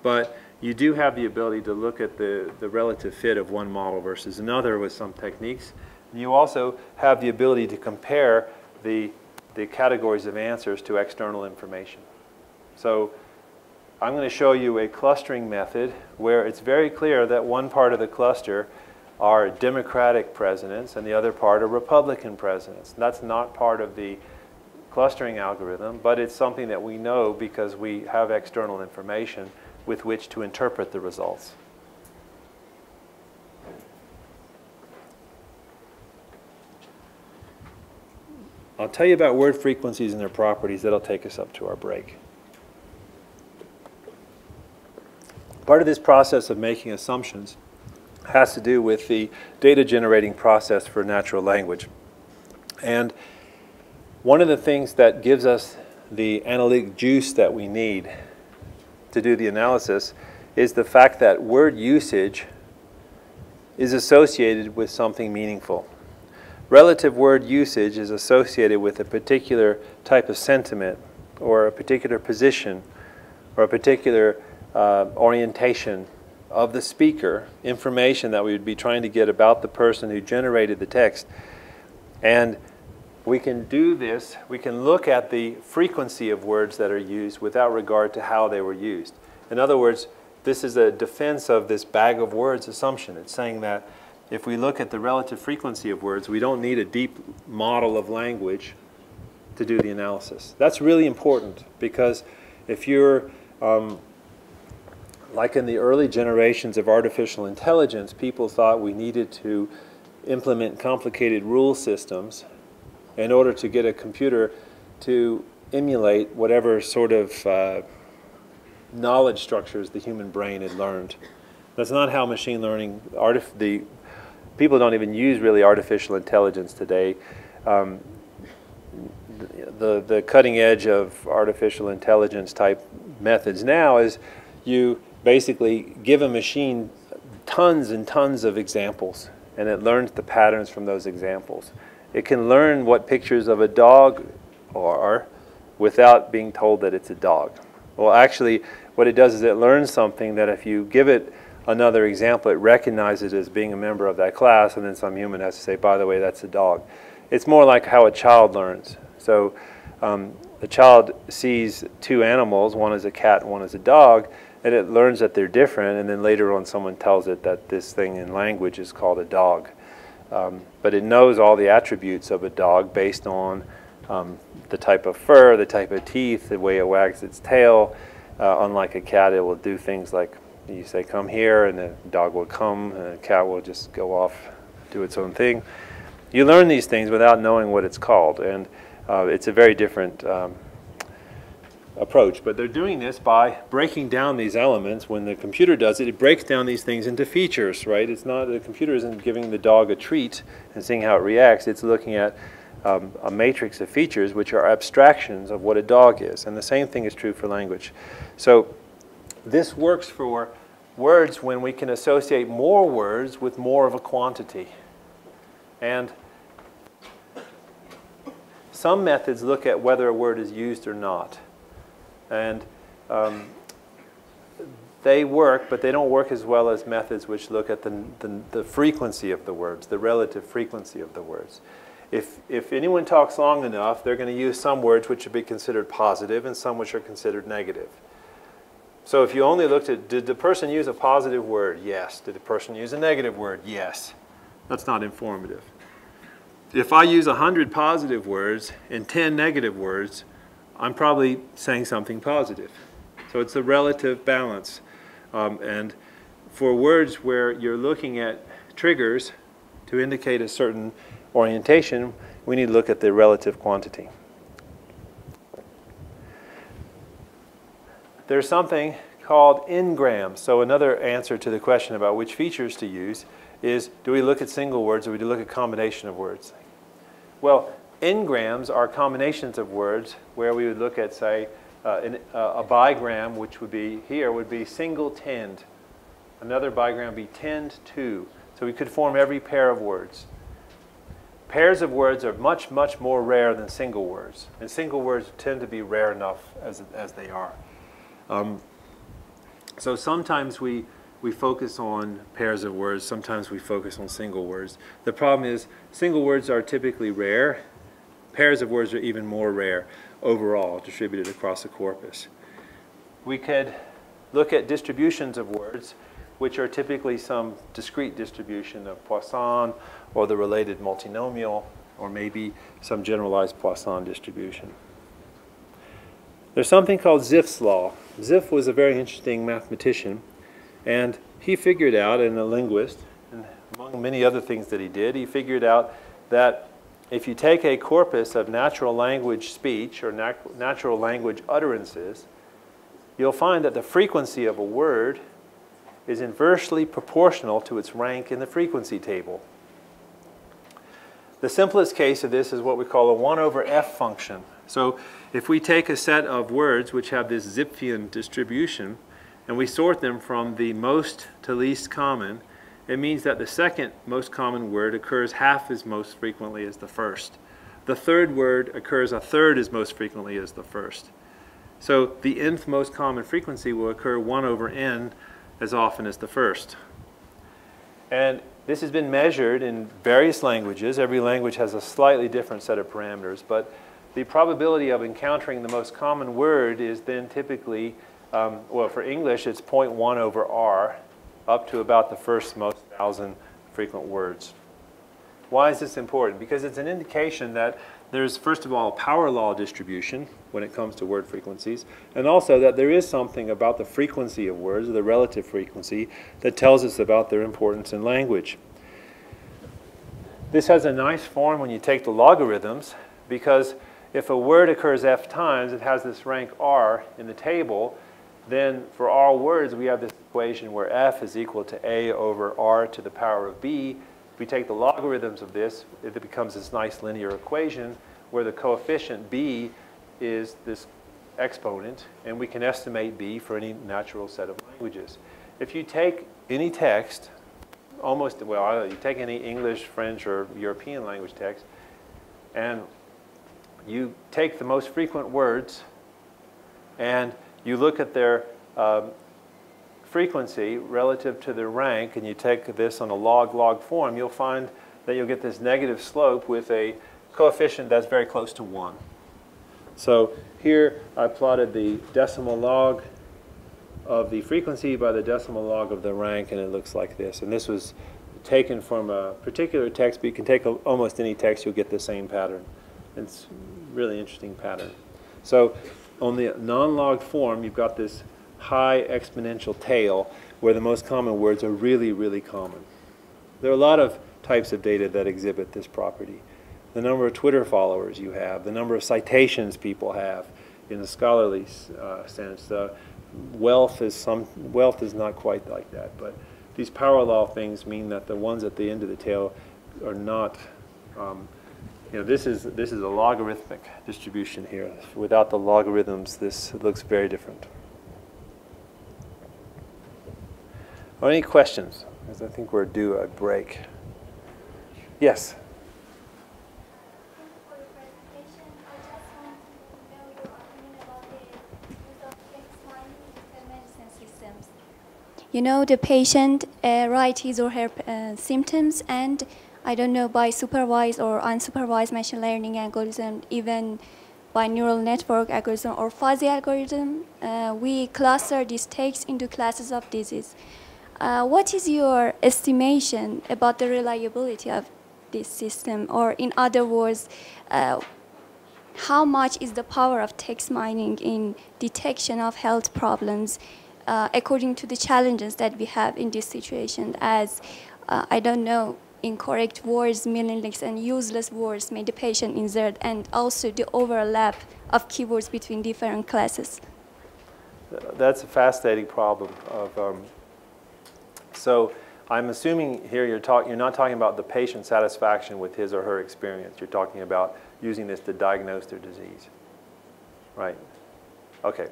But you do have the ability to look at the, the relative fit of one model versus another with some techniques. You also have the ability to compare the, the categories of answers to external information. So I'm going to show you a clustering method where it's very clear that one part of the cluster are Democratic presidents and the other part are Republican presidents. That's not part of the clustering algorithm, but it's something that we know because we have external information with which to interpret the results. I'll tell you about word frequencies and their properties. That'll take us up to our break. Part of this process of making assumptions has to do with the data generating process for natural language. And one of the things that gives us the analytic juice that we need to do the analysis is the fact that word usage is associated with something meaningful. Relative word usage is associated with a particular type of sentiment or a particular position or a particular uh, orientation of the speaker, information that we would be trying to get about the person who generated the text. And we can do this, we can look at the frequency of words that are used without regard to how they were used. In other words, this is a defense of this bag of words assumption. It's saying that if we look at the relative frequency of words, we don't need a deep model of language to do the analysis. That's really important because if you're um, like in the early generations of artificial intelligence, people thought we needed to implement complicated rule systems in order to get a computer to emulate whatever sort of uh, knowledge structures the human brain had learned. That's not how machine learning, artif- the people don't even use really artificial intelligence today. Um, the, the cutting edge of artificial intelligence type methods now is you basically give a machine tons and tons of examples and it learns the patterns from those examples. It can learn what pictures of a dog are without being told that it's a dog. Well, actually, what it does is it learns something that if you give it another example, it recognizes it as being a member of that class, and then some human has to say, by the way, that's a dog. It's more like how a child learns. So um, the child sees two animals, one is a cat and one is a dog, and it learns that they're different, and then later on someone tells it that this thing in language is called a dog. Um, but it knows all the attributes of a dog based on um, the type of fur, the type of teeth, the way it wags its tail. Uh, unlike a cat, it will do things like you say, come here, and the dog will come, and the cat will just go off, do its own thing. You learn these things without knowing what it's called, and uh, it's a very different um, approach. But they're doing this by breaking down these elements. When the computer does it, it breaks down these things into features, right? It's not, the computer isn't giving the dog a treat and seeing how it reacts. It's looking at um, a matrix of features which are abstractions of what a dog is. And the same thing is true for language. So this works for words when we can associate more words with more of a quantity. And some methods look at whether a word is used or not. And um, they work, but they don't work as well as methods which look at the, the, the, frequency of the words, the relative frequency of the words. If, if anyone talks long enough, they're going to use some words which would be considered positive and some which are considered negative. So if you only looked at, did the person use a positive word? Yes. Did the person use a negative word? Yes. That's not informative. If I use 100 positive words and 10 negative words, I'm probably saying something positive. So it's a relative balance. Um, and for words where you're looking at triggers to indicate a certain orientation, we need to look at the relative quantity. There's something called n-grams. So another answer to the question about which features to use is do we look at single words or do we look at combination of words? Well, N-grams are combinations of words where we would look at, say, uh, in, uh, a bigram, which would be here, would be single tend. Another bigram would be tend to. So we could form every pair of words. Pairs of words are much, much more rare than single words. And single words tend to be rare enough as, as they are. Um, so sometimes we, we focus on pairs of words, sometimes we focus on single words. The problem is single words are typically rare Pairs of words are even more rare overall, distributed across the corpus. We could look at distributions of words, which are typically some discrete distribution of Poisson or the related multinomial, or maybe some generalized Poisson distribution. There's something called Zipf's law. Zipf was a very interesting mathematician, and he figured out, and a linguist, and among many other things that he did, he figured out that if you take a corpus of natural language speech or nat natural language utterances, you'll find that the frequency of a word is inversely proportional to its rank in the frequency table. The simplest case of this is what we call a 1 over f function. So if we take a set of words which have this Zipfian distribution, and we sort them from the most to least common, it means that the second most common word occurs half as most frequently as the first. The third word occurs a third as most frequently as the first. So the nth most common frequency will occur 1 over n as often as the first. And this has been measured in various languages. Every language has a slightly different set of parameters, but the probability of encountering the most common word is then typically, um, well, for English, it's 0.1 over r, up to about the first most thousand frequent words. Why is this important? Because it's an indication that there's, first of all, a power law distribution when it comes to word frequencies, and also that there is something about the frequency of words, or the relative frequency, that tells us about their importance in language. This has a nice form when you take the logarithms, because if a word occurs f times, it has this rank r in the table, then for all words, we have this equation where f is equal to a over r to the power of b, if we take the logarithms of this, it becomes this nice linear equation where the coefficient b is this exponent, and we can estimate b for any natural set of languages. If you take any text, almost, well, you take any English, French, or European language text, and you take the most frequent words, and you look at their um, frequency relative to their rank, and you take this on a log-log form, you'll find that you'll get this negative slope with a coefficient that's very close to 1. So here I plotted the decimal log of the frequency by the decimal log of the rank, and it looks like this. And this was taken from a particular text, but you can take a, almost any text, you'll get the same pattern. It's a really interesting pattern. So on the non-log form, you've got this high exponential tail where the most common words are really, really common. There are a lot of types of data that exhibit this property. The number of Twitter followers you have, the number of citations people have in a scholarly uh, sense. Uh, wealth is some wealth is not quite like that, but these power law things mean that the ones at the end of the tail are not. Um, you know, this is this is a logarithmic distribution here. Without the logarithms, this looks very different. Any questions? Because I think we're due a break. Yes. You know, the patient uh, his or her uh, symptoms, and I don't know by supervised or unsupervised machine learning algorithm, even by neural network algorithm or fuzzy algorithm, uh, we cluster these takes into classes of disease. Uh, what is your estimation about the reliability of this system? Or in other words, uh, how much is the power of text mining in detection of health problems uh, according to the challenges that we have in this situation as, uh, I don't know, incorrect words, meaningless and useless words may the patient insert and also the overlap of keywords between different classes? That's a fascinating problem of um, so I'm assuming here you're, talk, you're not talking about the patient satisfaction with his or her experience. You're talking about using this to diagnose their disease. Right? Okay.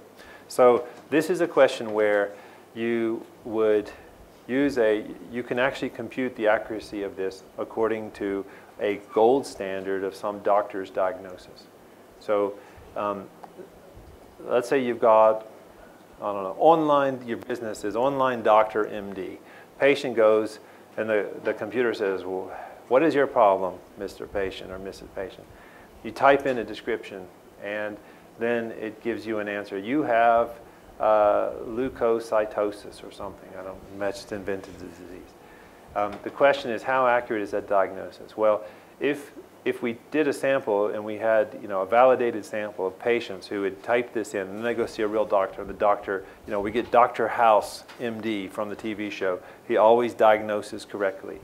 So this is a question where you would use a, you can actually compute the accuracy of this according to a gold standard of some doctor's diagnosis. So um, let's say you've got, I don't know, online, your business is online doctor MD. Patient goes, and the, the computer says, well, what is your problem, Mr. Patient or Mrs. Patient? You type in a description, and then it gives you an answer. You have uh, leukocytosis or something. I don't, just invented the disease. Um, the question is, how accurate is that diagnosis? Well, if if we did a sample and we had, you know, a validated sample of patients who had typed this in, and then they go see a real doctor, the doctor, you know, we get Dr. House, MD, from the TV show. He always diagnoses correctly.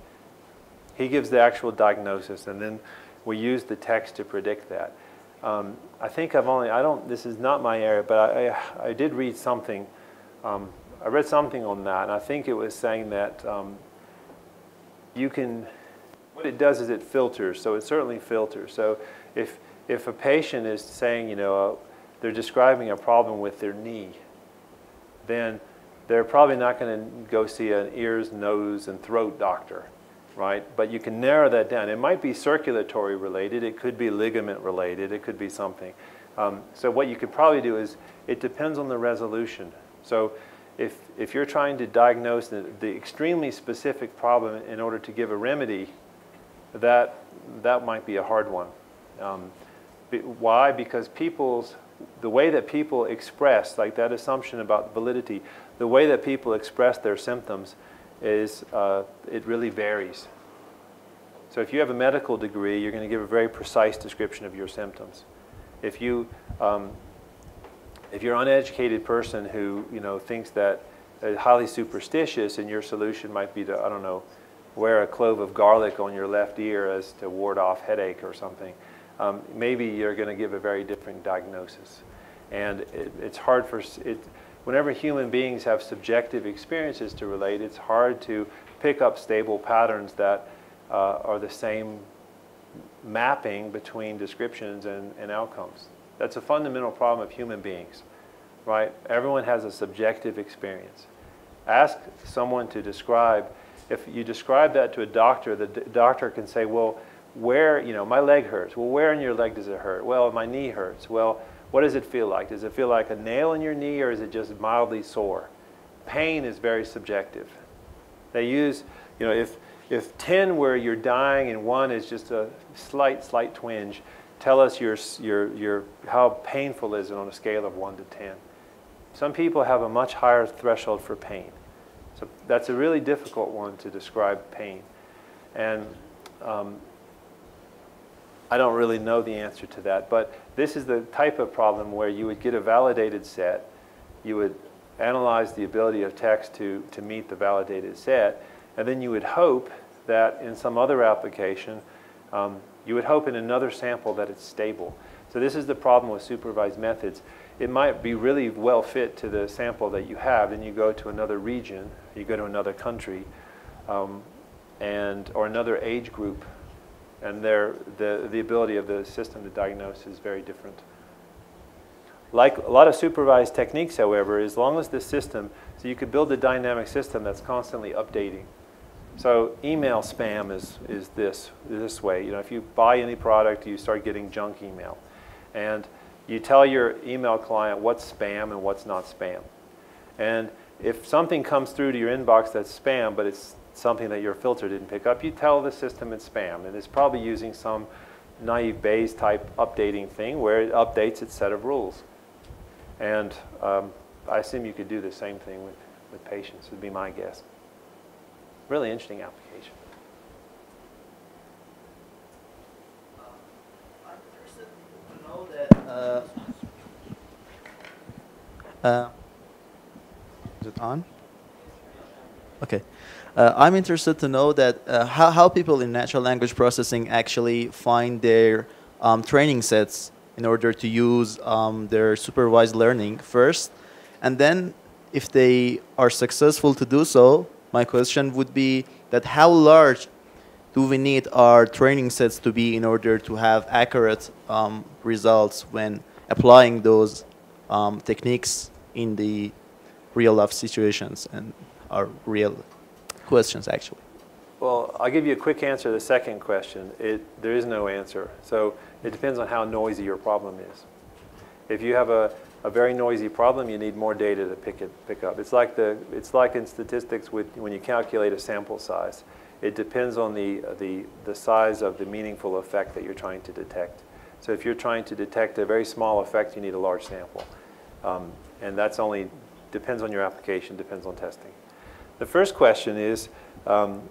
He gives the actual diagnosis, and then we use the text to predict that. Um, I think I've only, I don't, this is not my area, but I, I, I did read something, um, I read something on that, and I think it was saying that um, you can, what it does is it filters, so it certainly filters. So if, if a patient is saying, you know, uh, they're describing a problem with their knee, then they're probably not going to go see an ears, nose, and throat doctor, right? But you can narrow that down. It might be circulatory related, it could be ligament related, it could be something. Um, so what you could probably do is, it depends on the resolution. So if, if you're trying to diagnose the, the extremely specific problem in order to give a remedy, that, that might be a hard one. Um, why? Because people's, the way that people express, like that assumption about validity, the way that people express their symptoms is, uh, it really varies. So if you have a medical degree, you're going to give a very precise description of your symptoms. If you, um, if you're an uneducated person who, you know, thinks that uh, highly superstitious and your solution might be to, I don't know, wear a clove of garlic on your left ear as to ward off headache or something, um, maybe you're going to give a very different diagnosis. And it, it's hard for, it, whenever human beings have subjective experiences to relate, it's hard to pick up stable patterns that uh, are the same mapping between descriptions and, and outcomes. That's a fundamental problem of human beings, right? Everyone has a subjective experience. Ask someone to describe, if you describe that to a doctor, the doctor can say, well, where, you know, my leg hurts. Well, where in your leg does it hurt? Well, my knee hurts. Well, what does it feel like? Does it feel like a nail in your knee or is it just mildly sore? Pain is very subjective. They use, you know, if, if 10 where you're dying and one is just a slight, slight twinge, tell us your, your, your, how painful is it on a scale of 1 to 10. Some people have a much higher threshold for pain. So that's a really difficult one to describe pain. And um, I don't really know the answer to that, but this is the type of problem where you would get a validated set, you would analyze the ability of text to, to meet the validated set, and then you would hope that in some other application, um, you would hope in another sample that it's stable. So this is the problem with supervised methods. It might be really well fit to the sample that you have, then you go to another region, you go to another country, um, and, or another age group, and the, the ability of the system to diagnose is very different. Like a lot of supervised techniques, however, as long as the system, so you could build a dynamic system that's constantly updating. So email spam is, is this, this way. You know, if you buy any product, you start getting junk email. And you tell your email client what's spam and what's not spam. And if something comes through to your inbox that's spam, but it's something that your filter didn't pick up, you tell the system it's spam. And it's probably using some naive Bayes type updating thing where it updates its set of rules. And um, I assume you could do the same thing with, with patients, would be my guess. Really interesting application. Uh, is it on? Okay. Uh, I'm interested to know that uh, how, how people in natural language processing actually find their um, training sets in order to use um, their supervised learning first. And then if they are successful to do so, my question would be that how large do we need our training sets to be in order to have accurate um, results when applying those um, techniques in the real life situations and our real questions actually? Well, I'll give you a quick answer to the second question. It, there is no answer. So it depends on how noisy your problem is. If you have a, a very noisy problem, you need more data to pick it pick up. It's like the it's like in statistics with when you calculate a sample size. It depends on the the the size of the meaningful effect that you're trying to detect. So if you're trying to detect a very small effect, you need a large sample, um, and that's only depends on your application, depends on testing. The first question is, um,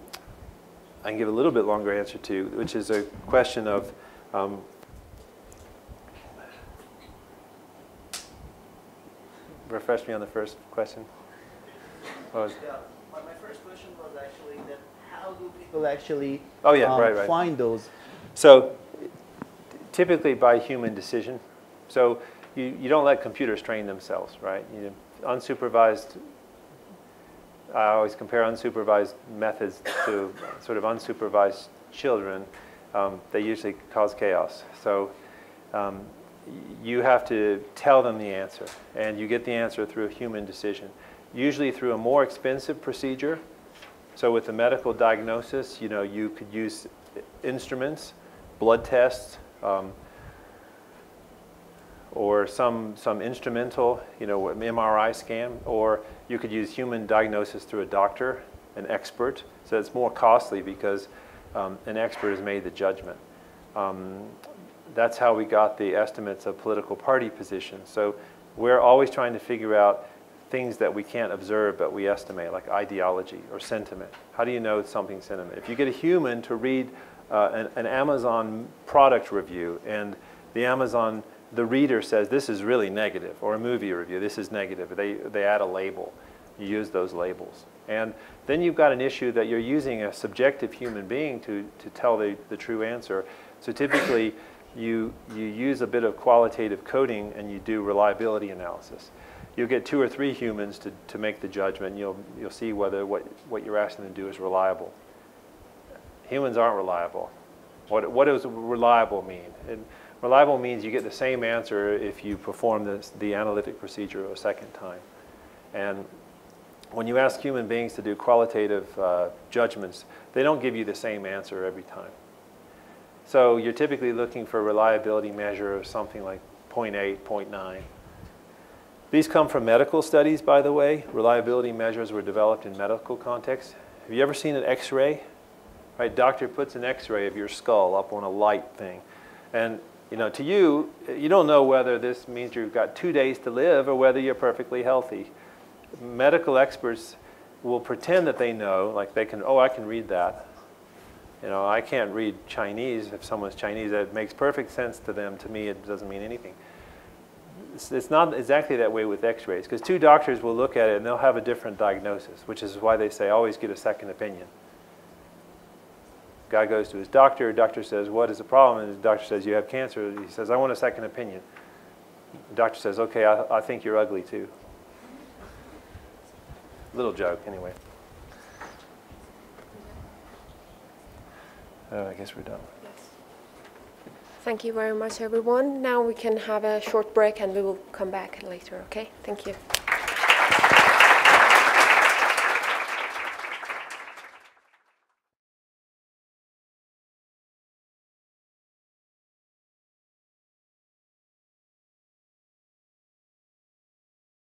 I can give a little bit longer answer to, which is a question of um, refresh me on the first question. What was yeah, my first question was actually that how do people actually oh, yeah, um, right, right. find those? So typically by human decision. So you, you don't let computers train themselves, right? You, unsupervised, I always compare unsupervised methods to sort of unsupervised children. Um, they usually cause chaos. So um, you have to tell them the answer, and you get the answer through a human decision. usually through a more expensive procedure. So with the medical diagnosis, you know, you could use instruments, blood tests, um, or some, some instrumental, you know, MRI scan, or you could use human diagnosis through a doctor, an expert. So it's more costly because um, an expert has made the judgment. Um, that's how we got the estimates of political party positions. So we're always trying to figure out things that we can't observe but we estimate, like ideology or sentiment. How do you know something's sentiment? If you get a human to read uh, an, an Amazon product review and the Amazon the reader says this is really negative, or a movie review, this is negative. They, they add a label. You use those labels. And then you've got an issue that you're using a subjective human being to, to tell the, the true answer. So typically, you, you use a bit of qualitative coding and you do reliability analysis. You'll get two or three humans to, to make the judgment. You'll, you'll see whether what, what you're asking them to do is reliable. Humans aren't reliable. What, what does reliable mean? And reliable means you get the same answer if you perform this, the analytic procedure a second time. And when you ask human beings to do qualitative uh, judgments, they don't give you the same answer every time. So you're typically looking for a reliability measure of something like 0.8, 0.9. These come from medical studies, by the way. Reliability measures were developed in medical contexts. Have you ever seen an x-ray? Right, doctor puts an x-ray of your skull up on a light thing. And you know, to you, you don't know whether this means you've got two days to live or whether you're perfectly healthy. Medical experts will pretend that they know, like they can, oh, I can read that. You know, I can't read Chinese if someone's Chinese. That makes perfect sense to them. To me, it doesn't mean anything. It's, it's not exactly that way with x-rays because two doctors will look at it and they'll have a different diagnosis, which is why they say always get a second opinion. Guy goes to his doctor, doctor says, what is the problem? And the doctor says, you have cancer. He says, I want a second opinion. The doctor says, okay, I, I think you're ugly too. Little joke, anyway. Uh, I guess we're done. Yes. Thank you very much, everyone. Now we can have a short break and we will come back later, okay? Thank you.